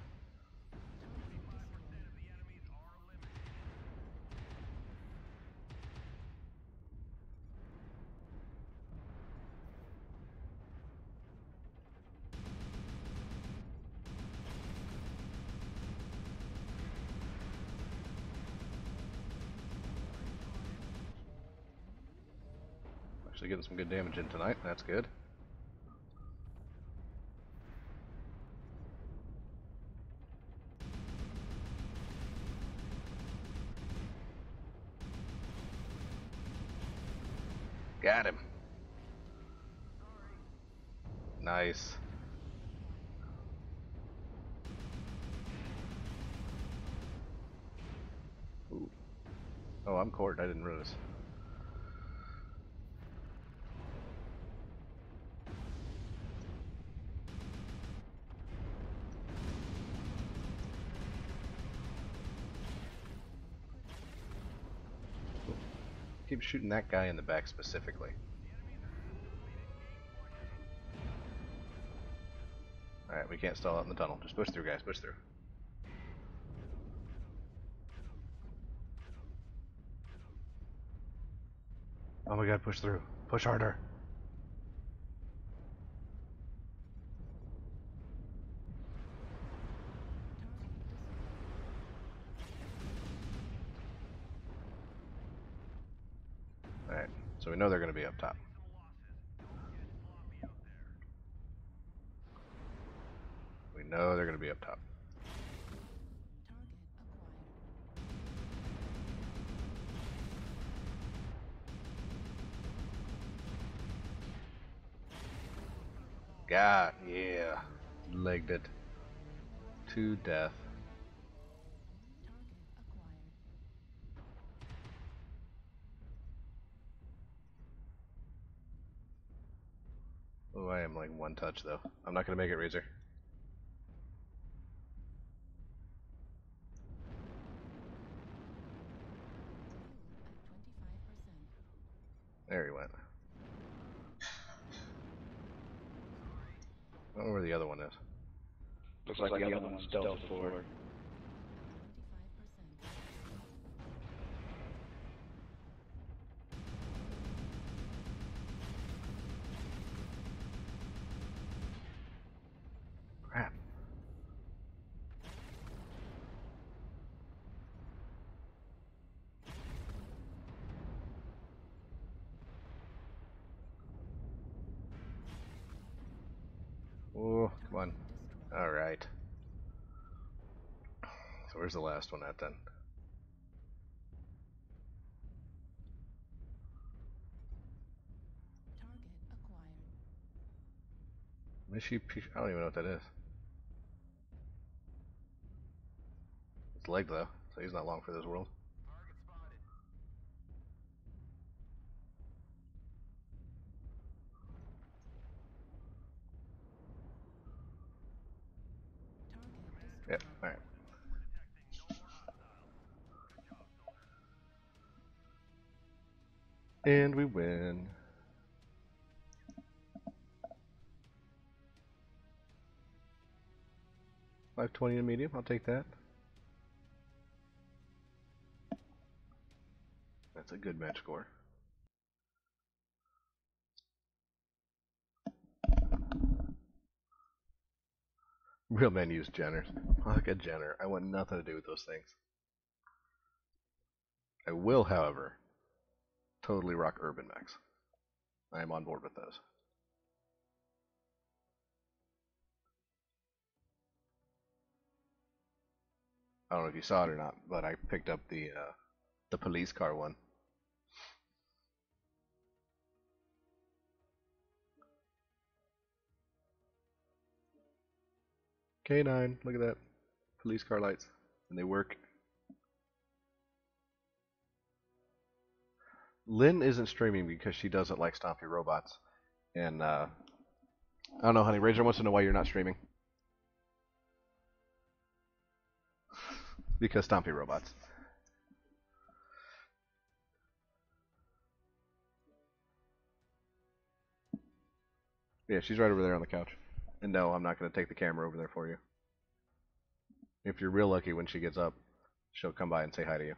Actually getting some good damage in tonight. That's good. Got him. Nice. Ooh. Oh, I'm court. I didn't realize. Keep shooting that guy in the back specifically. Alright, we can't stall out in the tunnel. Just push through, guys. Push through. Oh my god, push through. Push harder. So we know they're going to be up top. We know they're going to be up top. God, yeah. Legged it. To death. Am like one touch though. I'm not to make it, Razor. Fuel at 25%. There he went. I don't know where the other one is. Looks like, the other one's Delta 4. At where's the last one at then? Target acquired. Mishi I don't even know what that is. It's leg though, so he's not long for this world. And we win. Five twenty in medium, I'll take that. That's a good match score. Real men use Jenners. Fuck a Jenner. I want nothing to do with those things. I will, however, totally rock UrbanMechs. I am on board with those. I don't know if you saw it or not, but I picked up the uh, the police car one. K9, look at that. Police car lights. And they work. Lynn isn't streaming because she doesn't like Stompy Robots. And, uh, I don't know, honey. Razor wants to know why you're not streaming. because Stompy Robots. Yeah, she's right over there on the couch. And no, I'm not going to take the camera over there for you. If you're real lucky when she gets up, she'll come by and say hi to you.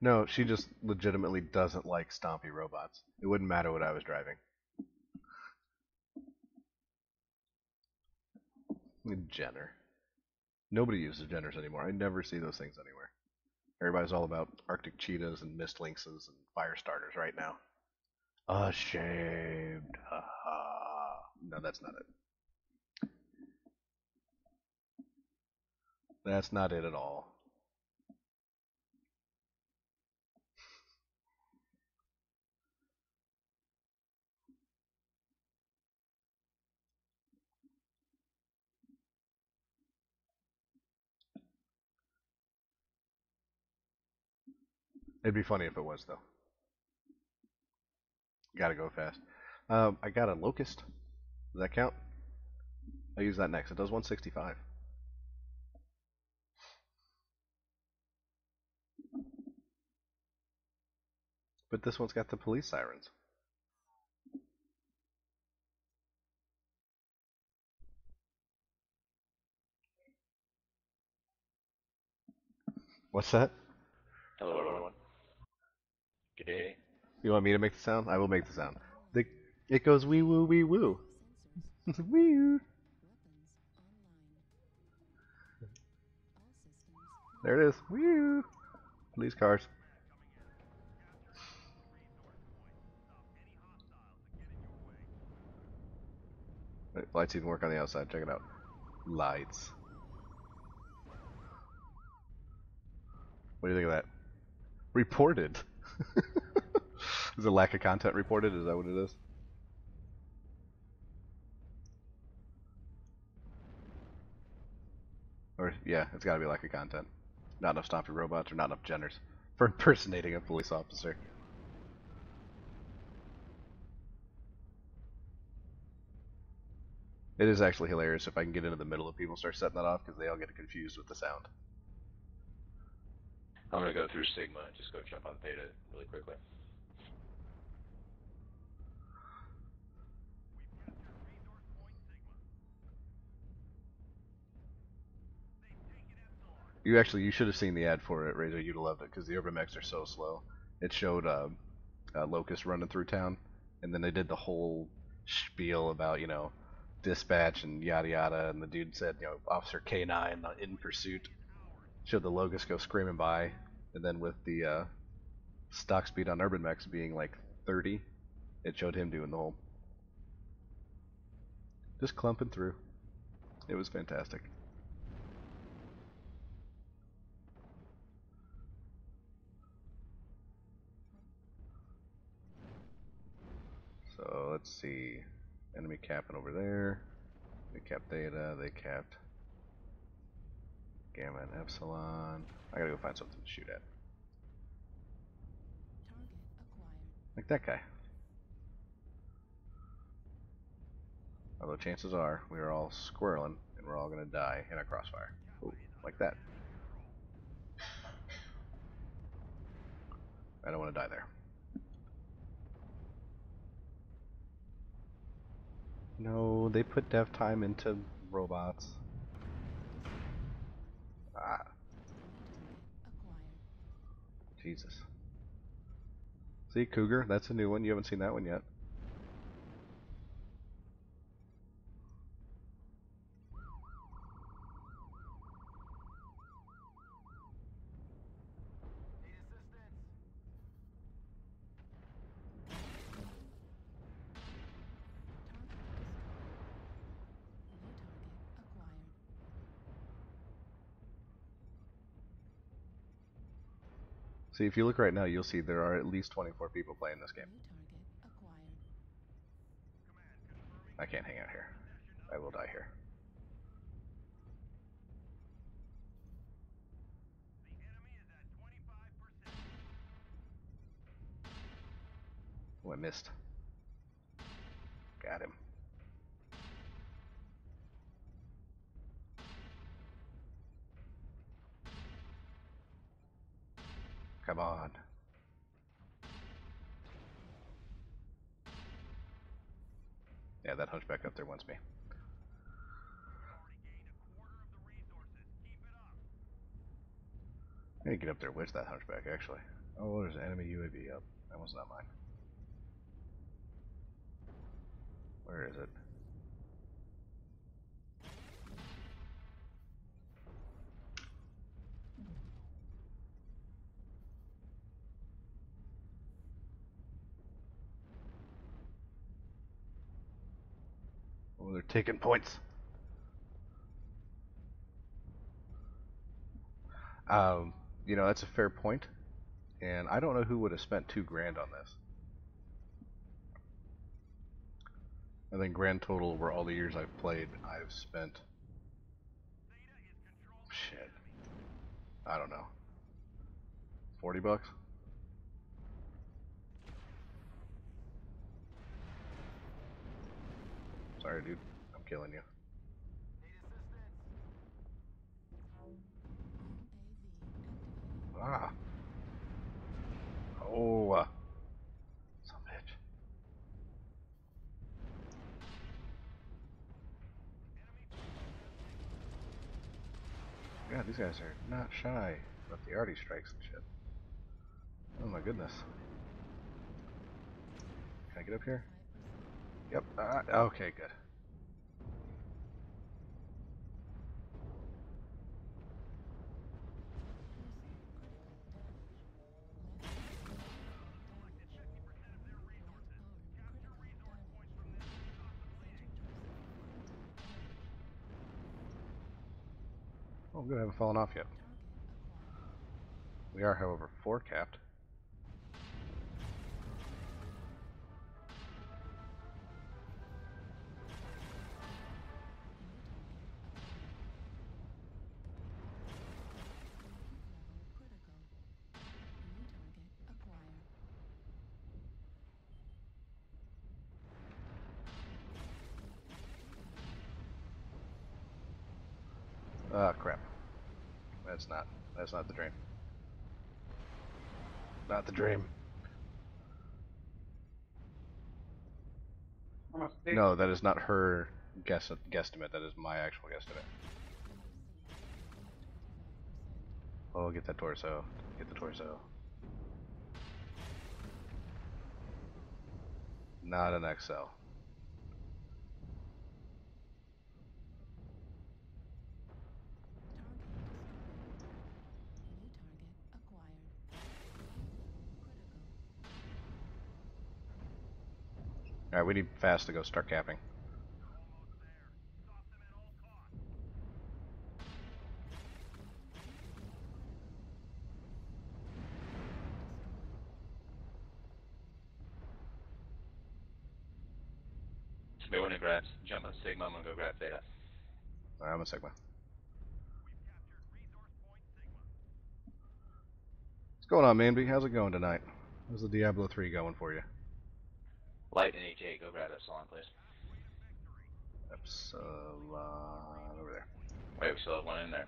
No, she just legitimately doesn't like stompy robots. It wouldn't matter what I was driving. Jenner. Nobody uses Jenners anymore. I never see those things anywhere. Everybody's all about Arctic cheetahs and mist lynxes and fire starters right now. Ashamed. Ha ha. No, that's not it. That's not it at all. It'd be funny if it was, though. Gotta go fast. Um, I got a locust. Does that count? I'll use that next. It does 165. But this one's got the police sirens. What's that? Hello, everyone. G'day. You want me to make the sound? I will make the sound. The, it goes wee woo wee woo. [LAUGHS] Wee woo. There it is. Wee woo. Police cars. Lights even work on the outside. Check it out. Lights. What do you think of that? Reported. [LAUGHS] is it lack of content reported? Is that what it is? Or yeah, it's got to be lack of content. Not enough stompy robots or not enough Jenners for impersonating a police officer. It is actually hilarious if I can get into the middle of people start setting that off because they all get confused with the sound. I'm gonna go through Sigma and just go jump on Theta really quickly. You actually you should have seen the ad for it, Razor. You'd have loved it because the UrbanMechs are so slow. It showed uh, uh, Locust running through town, and then they did the whole spiel about you know dispatch and yada yada, and the dude said you know Officer K9 in pursuit. Showed the Locust go screaming by, and then with the uh, stock speed on UrbanMechs being like 30, it showed him doing the whole just clumping through. It was fantastic. So let's see. Enemy capping over there. They capped Theta, they capped Gamma and Epsilon. I gotta go find something to shoot at. Like that guy. Although chances are we are all squirreling and we're all gonna die in a crossfire. Ooh, like that. I don't want to die there. No, they put dev time into robots. Ah. Jesus. See, Cougar, that's a new one. You haven't seen that one yet. If you look right now, you'll see there are at least 24 people playing this game. I can't hang out here. I will die here. Oh, I missed. Got him. Come on. Yeah, that hunchback up there wants me. I need to get up there with that hunchback, actually. Oh, there's an enemy UAV up. That one's not mine. Where is it? Taking points. Um, you know, that's a fair point, and I don't know who would have spent two grand on this. I think grand total over all the years I've played, I've spent. Shit. I don't know. 40 bucks? Sorry, dude killing you. Ah. Oh. Uh, some bitch. God, these guys are not shy about the arty strikes and shit. Oh my goodness. Can I get up here? Yep. Uh, okay, good. Good. I haven't fallen off yet. We are, however, four capped. Not. The dream. Not the dream. No, that is not her guess guesstimate. That is my actual guesstimate. Oh, get that torso. Get the torso. Not an XL. Alright, we need fast to go start capping. Somebody want to grab, jump on Sigma, I'm gonna go grab Theta. Alright, I'm a Sigma. What's going on, Manby? How's it going tonight? How's the Diablo 3 going for you? Light and HA, go grab Epsilon, please. Epsilon over there. Wait, we still have one in there.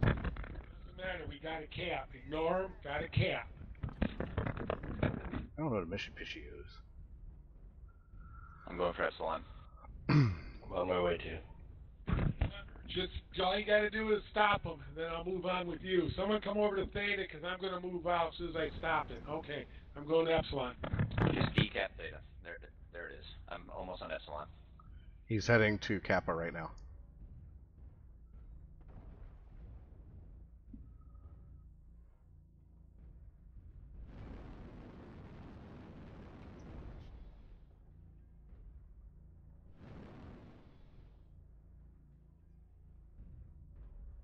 What's the matter? We got a cap. Ignore him. Got a cap. I don't know what a mission pitchy is. I'm going for Epsilon. [CLEARS THROAT] I'm on my way to. Just all you got to do is stop him, and then I'll move on with you. Someone come over to Theta, because I'm going to move out as soon as I stop it. Okay, I'm going to Epsilon. Just decap Theta. There, there it is. I'm almost on Epsilon. He's heading to Kappa right now.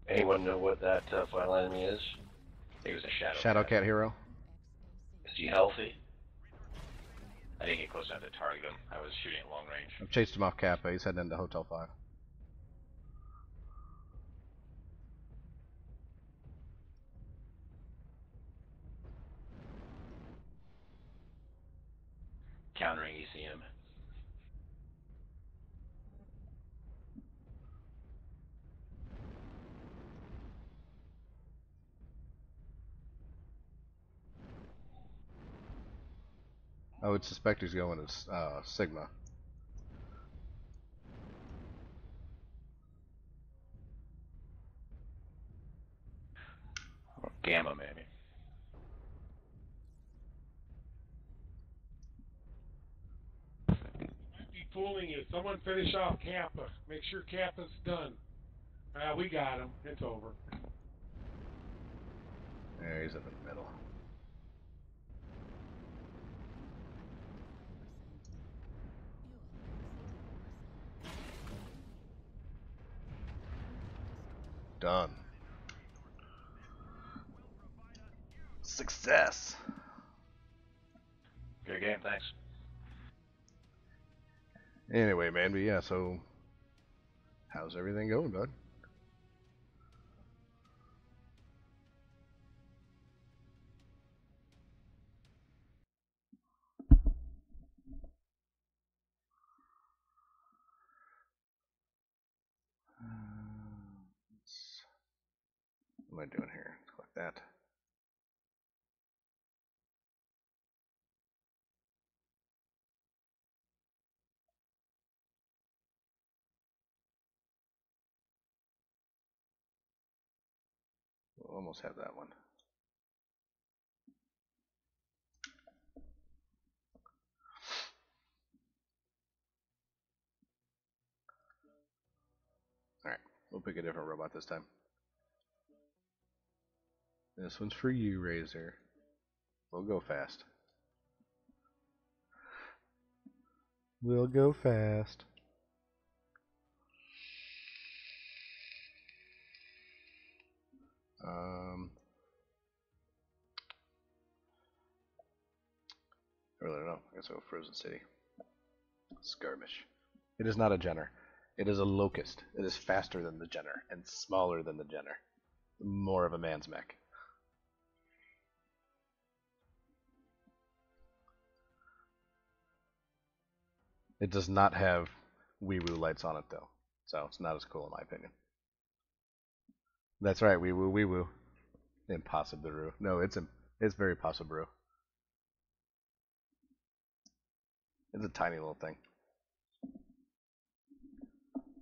Anyone know what that uh, final enemy is? I think it was a Shadow. Shadow Cat Hero. Is he healthy? I didn't get close enough to target him. I was shooting at long range. I've chased him off Kappa. He's heading into Hotel 5. Countering I would suspect he's going to uh, Sigma. Or Gamma, maybe. Might be fooling you. Someone finish off Kappa. Make sure Kappa's done. Ah, we got him. It's over. There, he's up in the middle. Done. Success. Good game, thanks. Anyway, man, but yeah, so how's everything going, bud? I doing here? Click that. We almost have that one. Alright, we'll pick a different robot this time. This one's for you, Razor. We'll go fast. We'll go fast. Um, I really don't know. I guess I'll go Frozen City. Skirmish. It is not a Jenner. It is a Locust. It is faster than the Jenner and smaller than the Jenner. More of a man's mech. It does not have wee woo lights on it though, so it's not as cool in my opinion. That's right, wee woo wee woo. Impossible. No, it's it's very possible. It's a tiny little thing.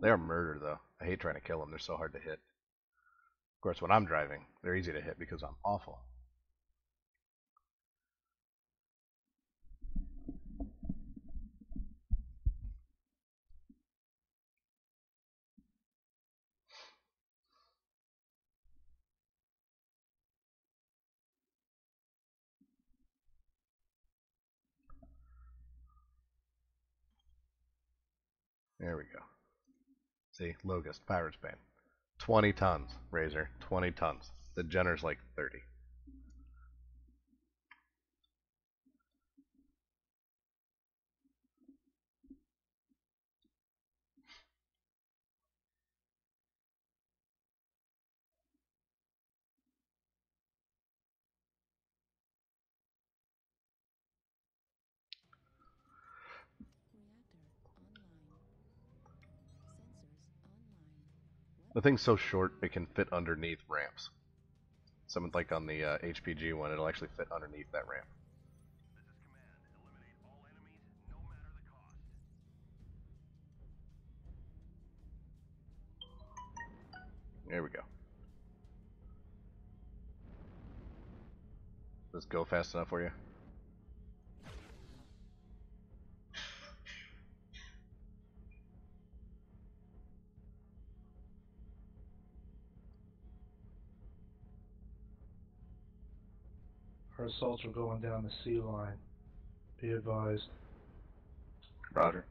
They are murder though. I hate trying to kill them. They're so hard to hit. Of course, when I'm driving, they're easy to hit because I'm awful. There we go. See, Locust, Pirate's Bane. 20 tons, Razor. 20 tons. The Jenner's like 30. Thing's so short it can fit underneath ramps. Something like on the uh, HPG one, it'll actually fit underneath that ramp. There we go. Does this go fast enough for you? Our assaults are going down the sea line. Be advised. Roger.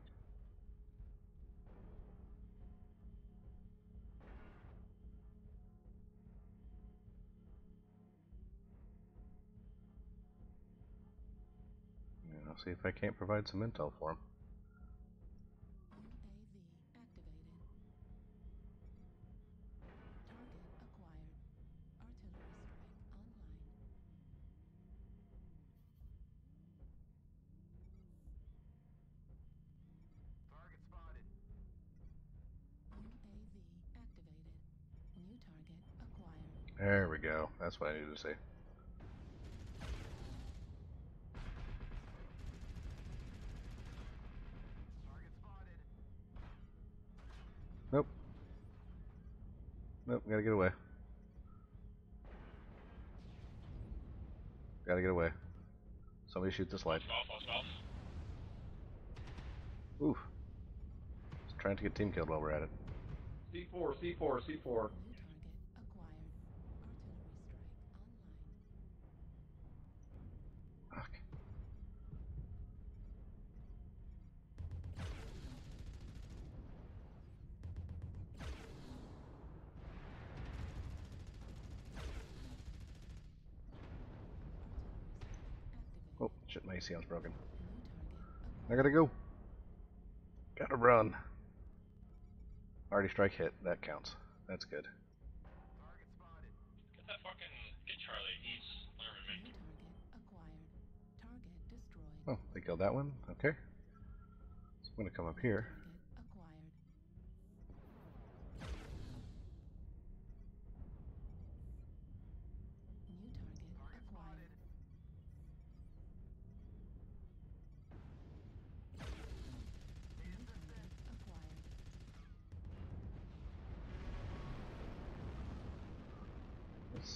Yeah, I'll see if I can't provide some intel for him. That's what I needed to say. Nope. Nope, gotta get away. Gotta get away. Somebody shoot this light. Oof. Just trying to get team killed while we're at it. C4, C4, C4. Shit, my broken. I gotta go. Gotta run. Already strike hit. That counts. That's good. Get that fucking get Charlie. He's alarming me. target. New target acquired. Target destroyed. Oh, they killed that one? Okay. So I'm gonna come up here.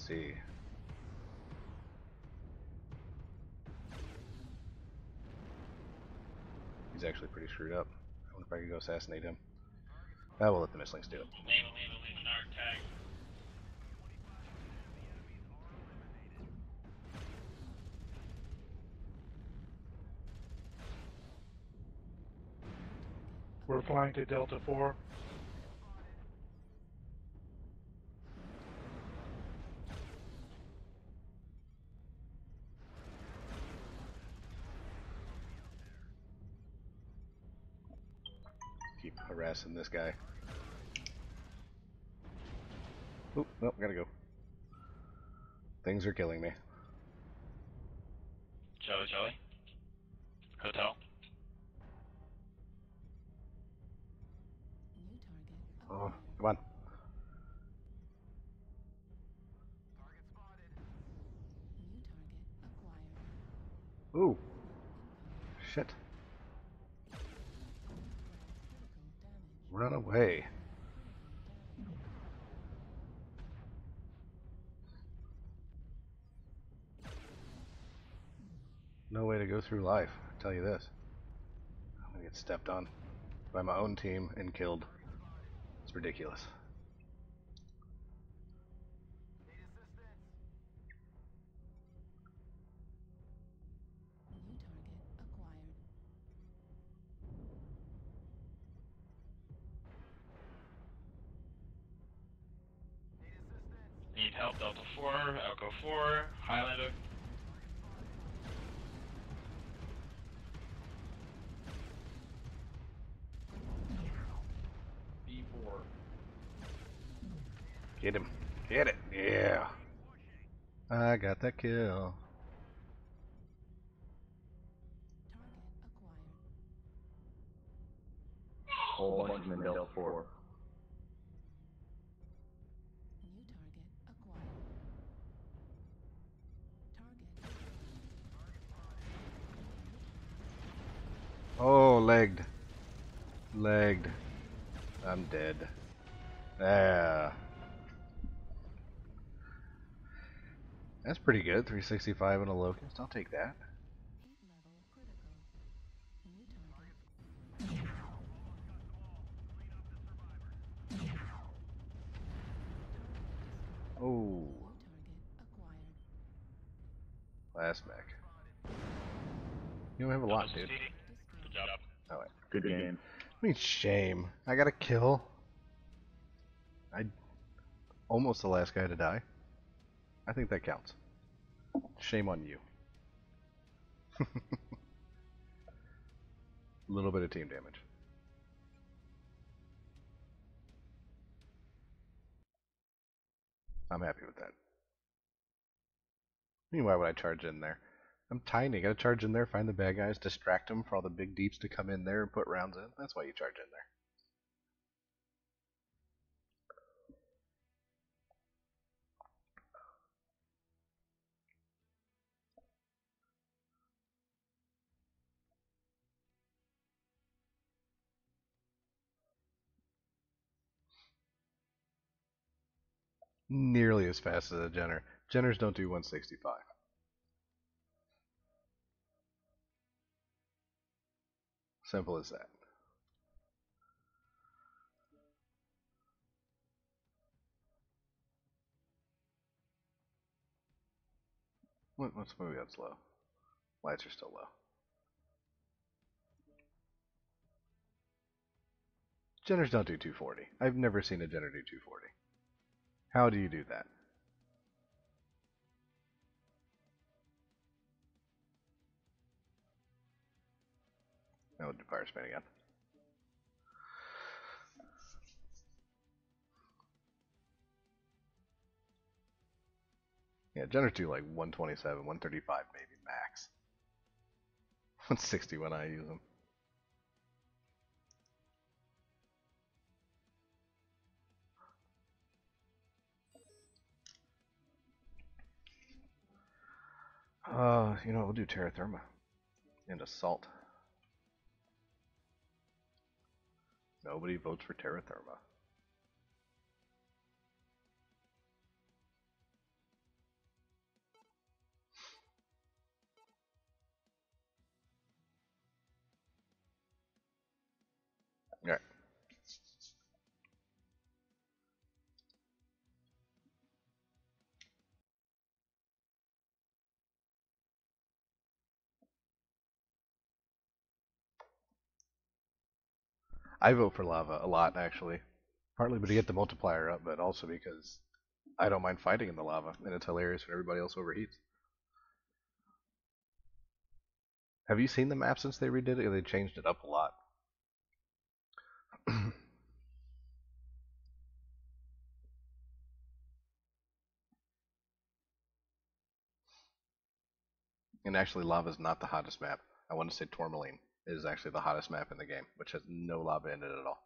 See. He's actually pretty screwed up. I wonder if I could go assassinate him. I will let the misslings do it. We're flying to Delta 4. Harassing this guy. Oop, nope, gotta go. Things are killing me. Joey, Joey. Through life, I tell you this. I'm gonna get stepped on by my own team and killed. It's ridiculous. I got pretty good. 365 and a locust. I'll take that. Heat level critical. New target. Oh, last mech. You don't have a lot, dude. Good job. Alright. Good game. I mean, shame. I got a kill. I almost the last guy to die. I think that counts. Shame on you. A [LAUGHS] little bit of team damage. I'm happy with that. I mean, why would I charge in there? I'm tiny. Gotta charge in there, find the bad guys, distract them for all the big deeps to come in there and put rounds in. That's why you charge in there. Nearly as fast as a Jenner. Jenners don't do 165. Simple as that. What's movie that's low? Lights are still low. Jenners don't do 240. I've never seen a Jenner do 240. How do you do that? Would do fire spin again. Yeah, Jenners do like 127, 135 maybe max. [LAUGHS] 160 when I use them. Uh, you know, we'll do Terra Therma and Assault. Nobody votes for Terra Therma. I vote for lava a lot, actually. Partly but to get the multiplier up, but also because I don't mind fighting in the lava, and it's hilarious when everybody else overheats. Have you seen the map since they redid it? They changed it up a lot. [CLEARS THROAT] and actually, lava is not the hottest map. I want to say Tourmaline is actually the hottest map in the game, which has no lava in it at all.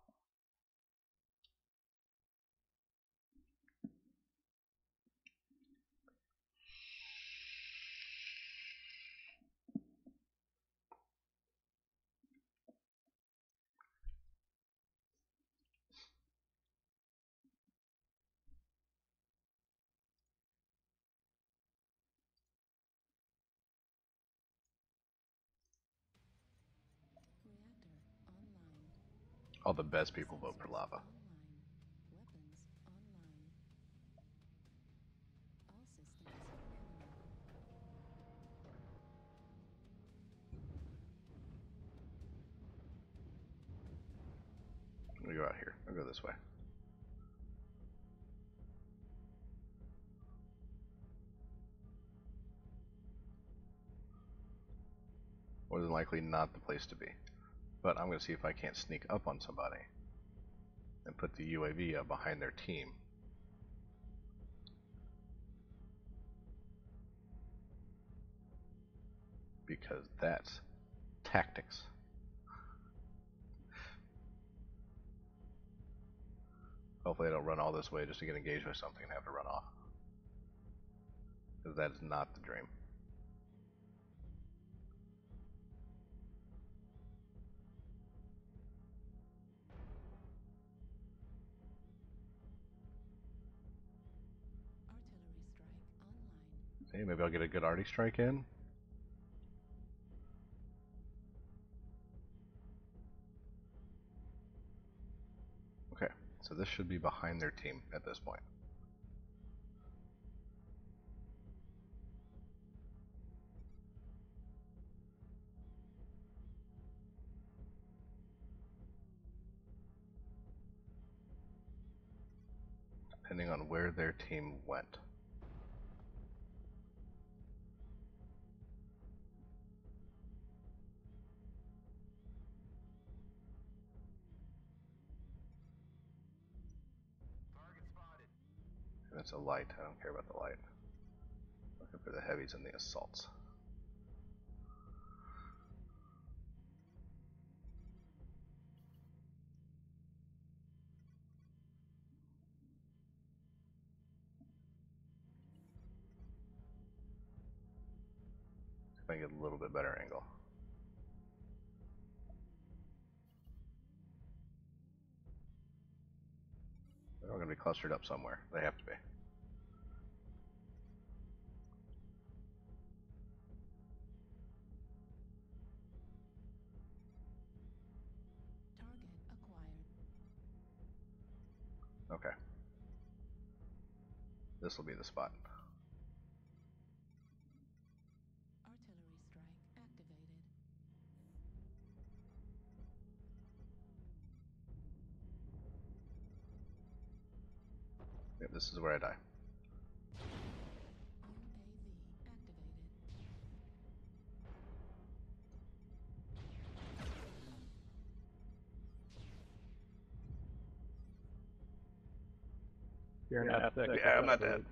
All the best people vote for lava. Me go out here. I'll go this way. More than likely not the place to be. But I'm going to see if I can't sneak up on somebody and put the UAV up uh, behind their team. Because that's tactics. Hopefully I don't run all this way just to get engaged with something and have to run off. Because that is not the dream. Hey, maybe I'll get a good arty strike in. Okay, so this should be behind their team at this point. Depending on where their team went. That's a light. I don't care about the light. Looking for the heavies and the assaults. See if get a little bit better angle. Clustered up somewhere. They have to be. Target acquired. Okay. This will be the spot. This is where I die. UAV activated. You're not thick. Yeah, I'm not dead.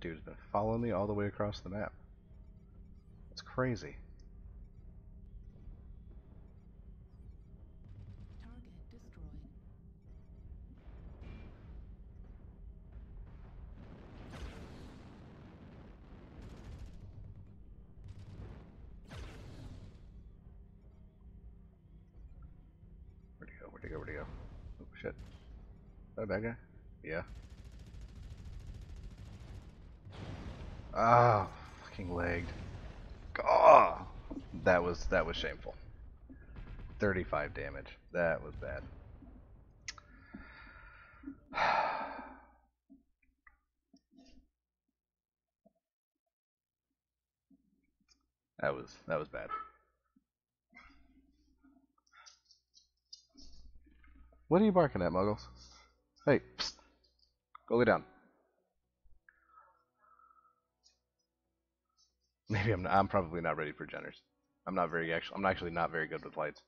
Dude's been following me all the way across the map. It's crazy. Target destroyed. Where'd he go? Where'd he go? Where'd he go? Oh shit. Is that a bad guy? Yeah. Ah, fucking lagged. Ah, that was that was shameful. 35 damage. That was bad. [SIGHS] That was that was bad. What are you barking at, Muggles? Hey, psst. go lay down. Maybe I'm. I'm probably not ready for Jenners. I'm not very actually. I'm actually not very good with lights.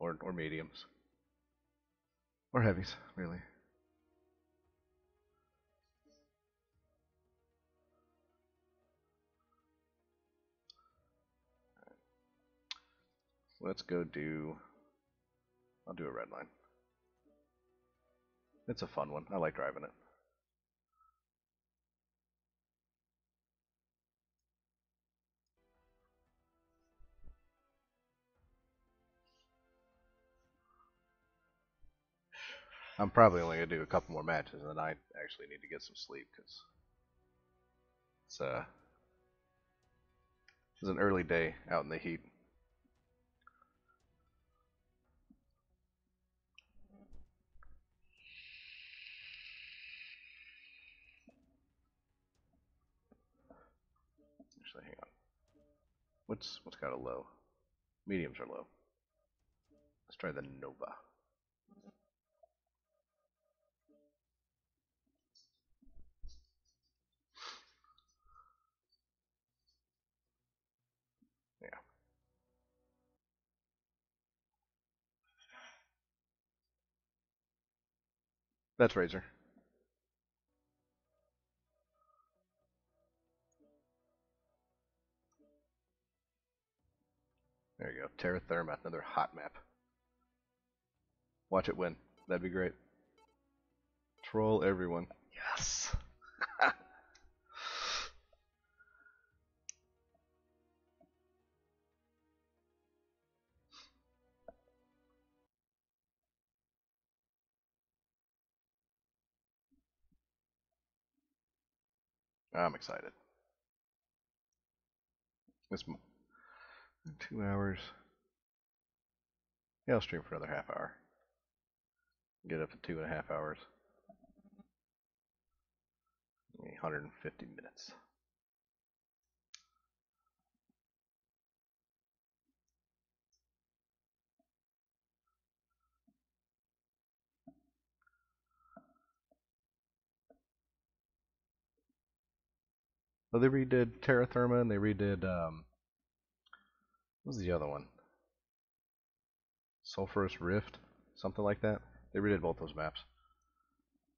Or or mediums. Or heavies, really. Let's go do. I'll do a red line. It's a fun one. I like driving it. I'm probably only gonna do a couple more matches, and then I actually need to get some sleep because it's uh it's an early day out in the heat. Actually, hang on. What's what's got a low? Mediums are low. Let's try the Nova. That's Razor. There you go. Terra Therma, another hot map. Watch it win. That'd be great. Troll everyone. Yes. I'm excited. It's two hours. Yeah, I'll stream for another half hour. Get up to two and a half hours. 150 minutes. Well, they redid Terra Therma and they redid um, what was the other one? Sulphurous Rift, something like that. They redid both those maps.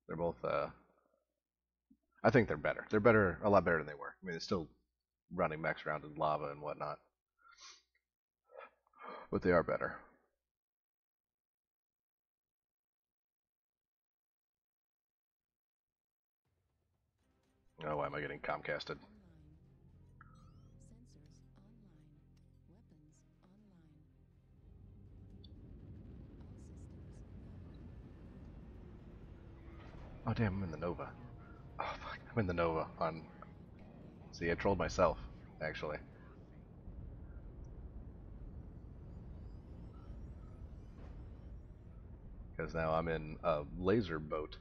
They're both uh, I think they're better. They're better, a lot better than they were. I mean, it's still running mechs around in lava and whatnot, but they are better. Oh, why am I getting Comcasted? Oh damn, I'm in the Nova. Oh fuck, I'm in the Nova on. See, I trolled myself, actually. Because now I'm in a laser boat.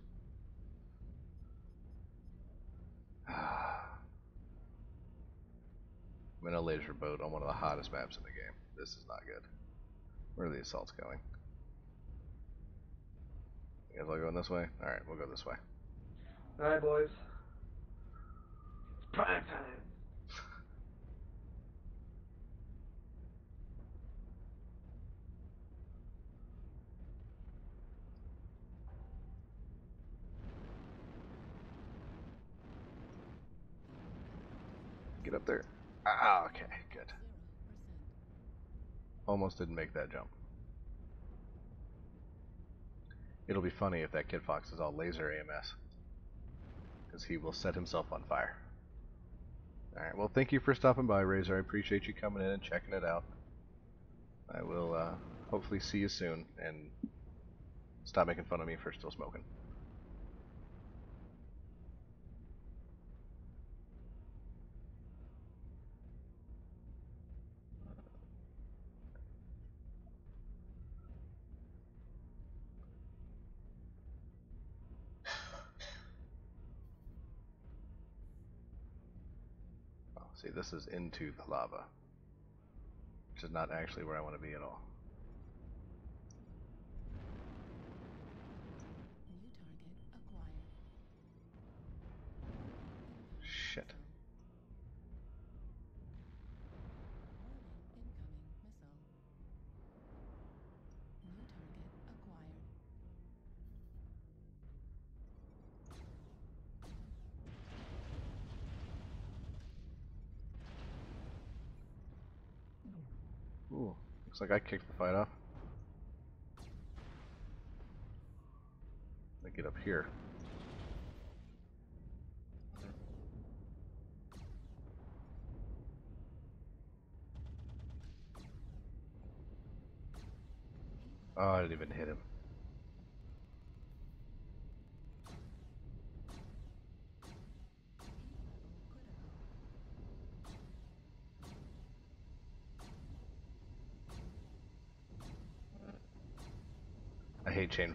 I'm in a laser boat on one of the hottest maps in the game. This is not good. Where are the assaults going? You guys all going this way? Alright, we'll go this way. Alright, boys. Prime time. Get up there. Ah, okay, good. Almost didn't make that jump. It'll be funny if that Kit Fox is all laser AMS. Because he will set himself on fire. Alright, well thank you for stopping by, Razor. I appreciate you coming in and checking it out. I will uh, hopefully see you soon, and stop making fun of me for still smoking. This is into the lava, which is not actually where I want to be at all. Looks like I kicked the fight off. Me get up here. Oh, I didn't even hit him.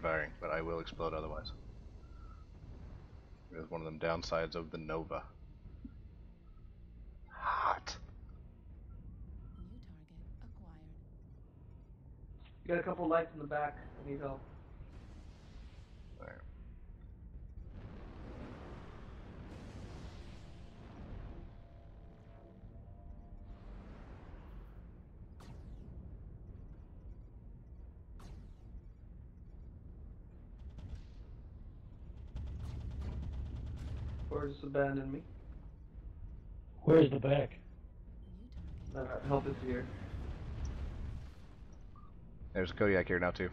Firing, but I will explode otherwise. It is one of them downsides of the Nova. Hot. New target acquired. You got a couple lights in the back. I need help. Or just abandon me. Where's the back? New target. Uh, help is here. There's Kodiak here now too.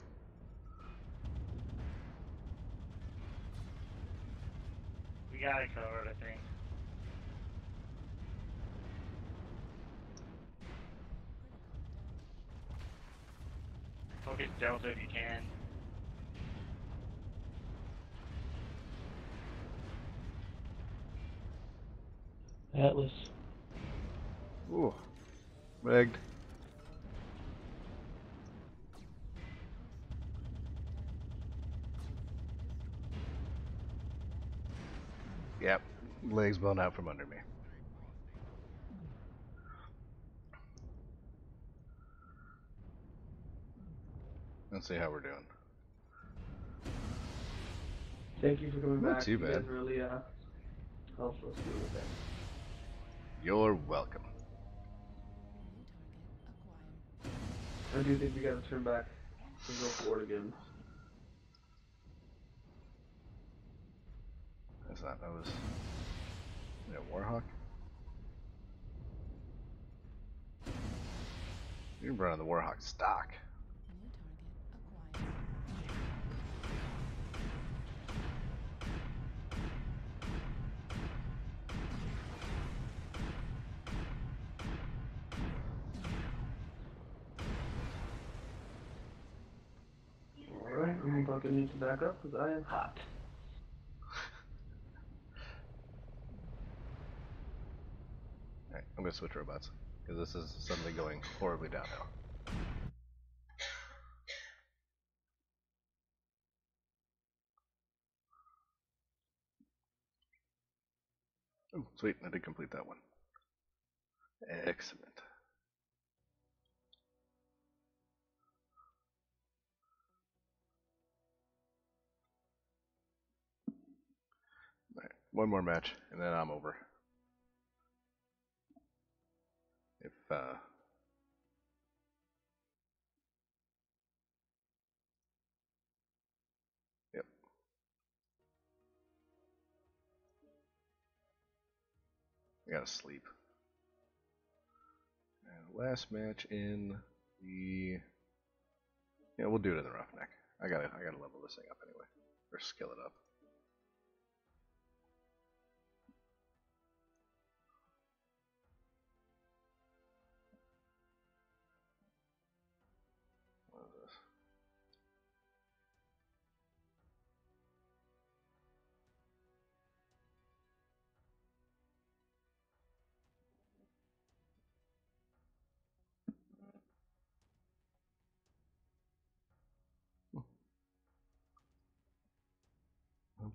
We got it covered, I think. Focus Delta if you can. Atlas. Ooh. Rigged. Yep. Legs blown out from under me. Let's see how we're doing. Thank you for coming Not back. too You guys bad. really uh, helped us deal with that. You're welcome. New target acquired. I do think we gotta turn back and go forward again. That's not. That was. Yeah, Warhawk. You can run on the Warhawk stock. Need to back up because I am hot. Alright, I'm gonna switch robots. Because this is suddenly going horribly downhill. Oh, sweet, I did complete that one. Excellent. One more match, and then I'm over. If, uh... Yep. I gotta sleep. last match in the. Yeah, we'll do it in the roughneck. I gotta, I gotta level this thing up anyway, or skill it up.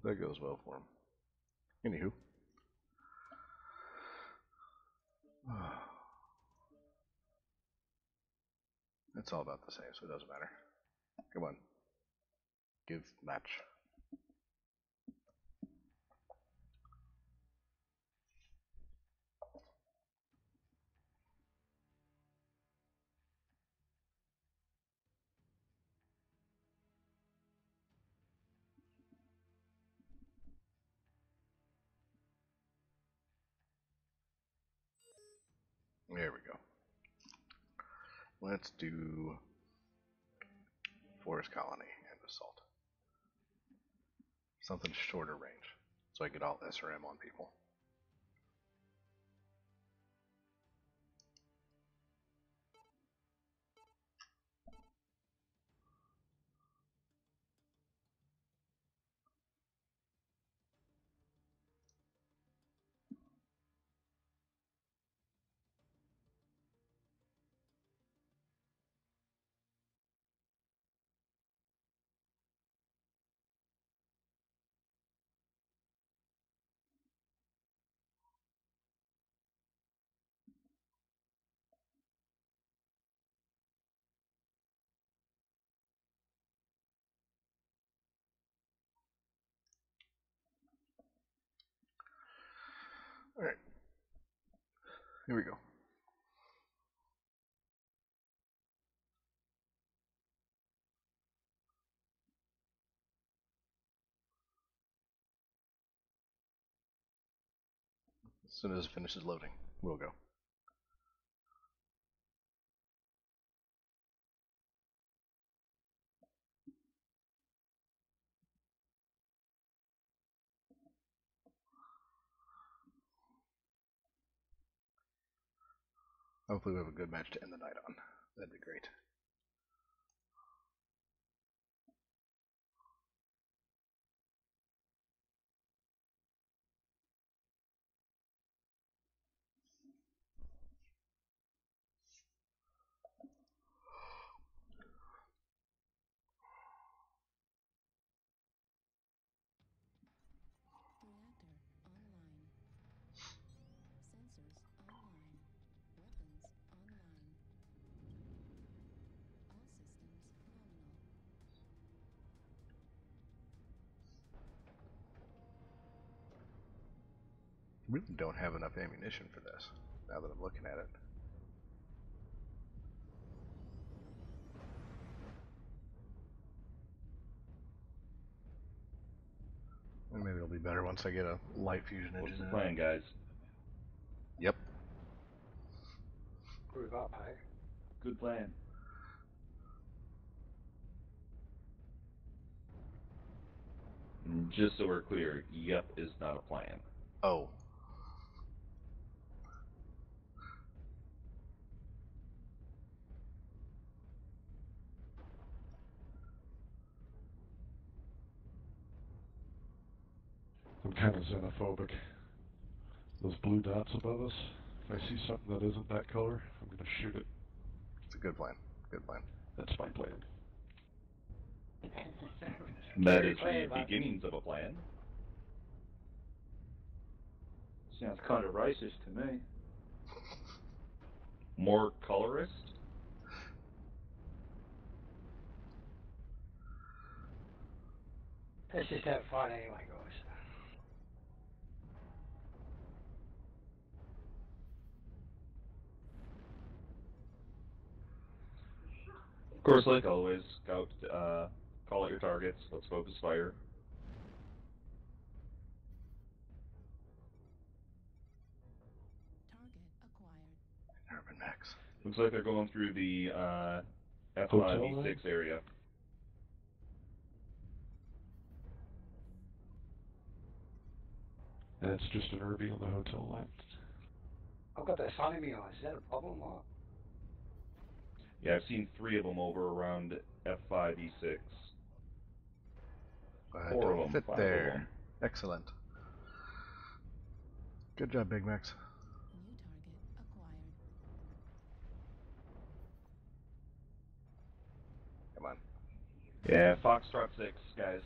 That goes well for him. Anywho. [SIGHS] It's all about the same, so it doesn't matter. Come on. Give match. Let's do Forest Colony and Assault. Something shorter range, so I get all SRM on people. Here we go. As soon as it finishes loading, we'll go. Hopefully we have a good match to end the night on. That'd be great. Don't have enough ammunition for this, now that I'm looking at it. And maybe it'll be better once I get a light fusion What's engine. the in plan, guys? Yep. Move up high. Good plan. Mm, just so we're clear, yep is not a plan. Oh. I'm kind of xenophobic. Those blue dots above us. If I see something that isn't that color, I'm gonna shoot it. It's a good plan. Good plan. That's my plan. That is the beginnings of a plan. Sounds kind of racist to me. More colorist? Let's just have fun anyway, guys. Of course, like always, scout, uh, call out your targets. Let's focus fire. Target acquired. UrbanMechs. Looks like they're going through the uh, F5E6 area. That's just an Urbie on the hotel line. I've got that sign in me. Is that a problem? Or? Yeah, I've seen three of them over around F5 E6. I Four of don't them, fit five of there. them. Excellent. Good job, Big Max. New target acquired. Come on. Yeah, Foxtrot 6, guys.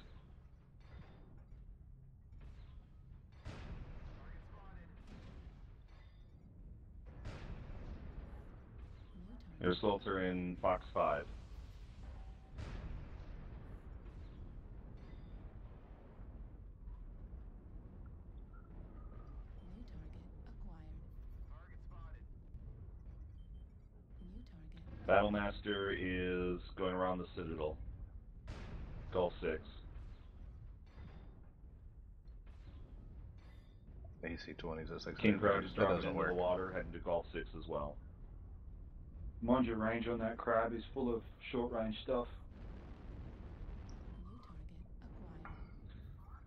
New Their are in Fox 5. New target acquired. New target. Battlemaster is going around the Citadel. Gulf 6. AC-20s is 600. King Crab is that dropping into work. the water, heading to Gulf 6 as well. Mind your range on that crab is full of short range stuff.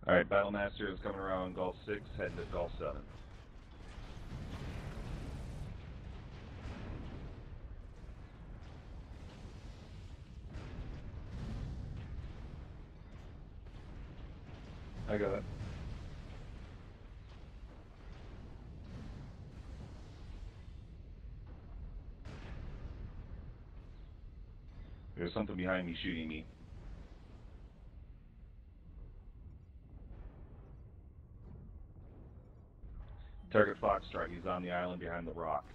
Alright, Battlemaster is coming around Gulf 6, heading to Gulf 7. I got it. There's something behind me shooting me. Target Foxtrot, he's on the island behind the rock.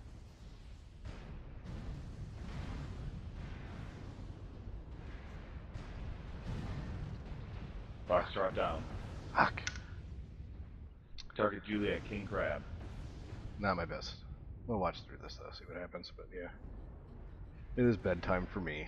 Foxtrot down. Fuck. Target Juliet, King Crab. Not my best. We'll watch through this though, see what happens, but yeah. It is bedtime for me.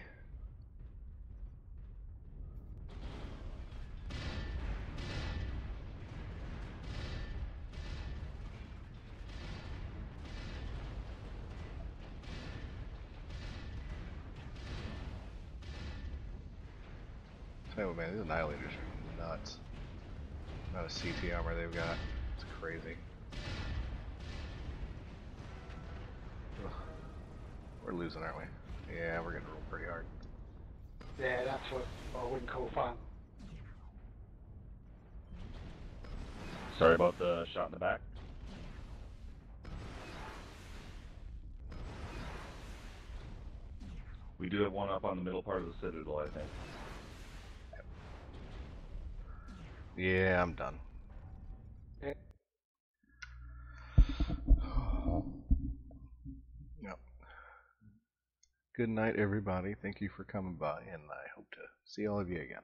Losing, aren't we? Yeah, we're gonna roll pretty hard. Yeah, that's what I wouldn't call fun. Sorry about the shot in the back. We do have one up on the middle part of the Citadel, I think. Yeah, I'm done. Good night, everybody. Thank you for coming by, and I hope to see all of you again.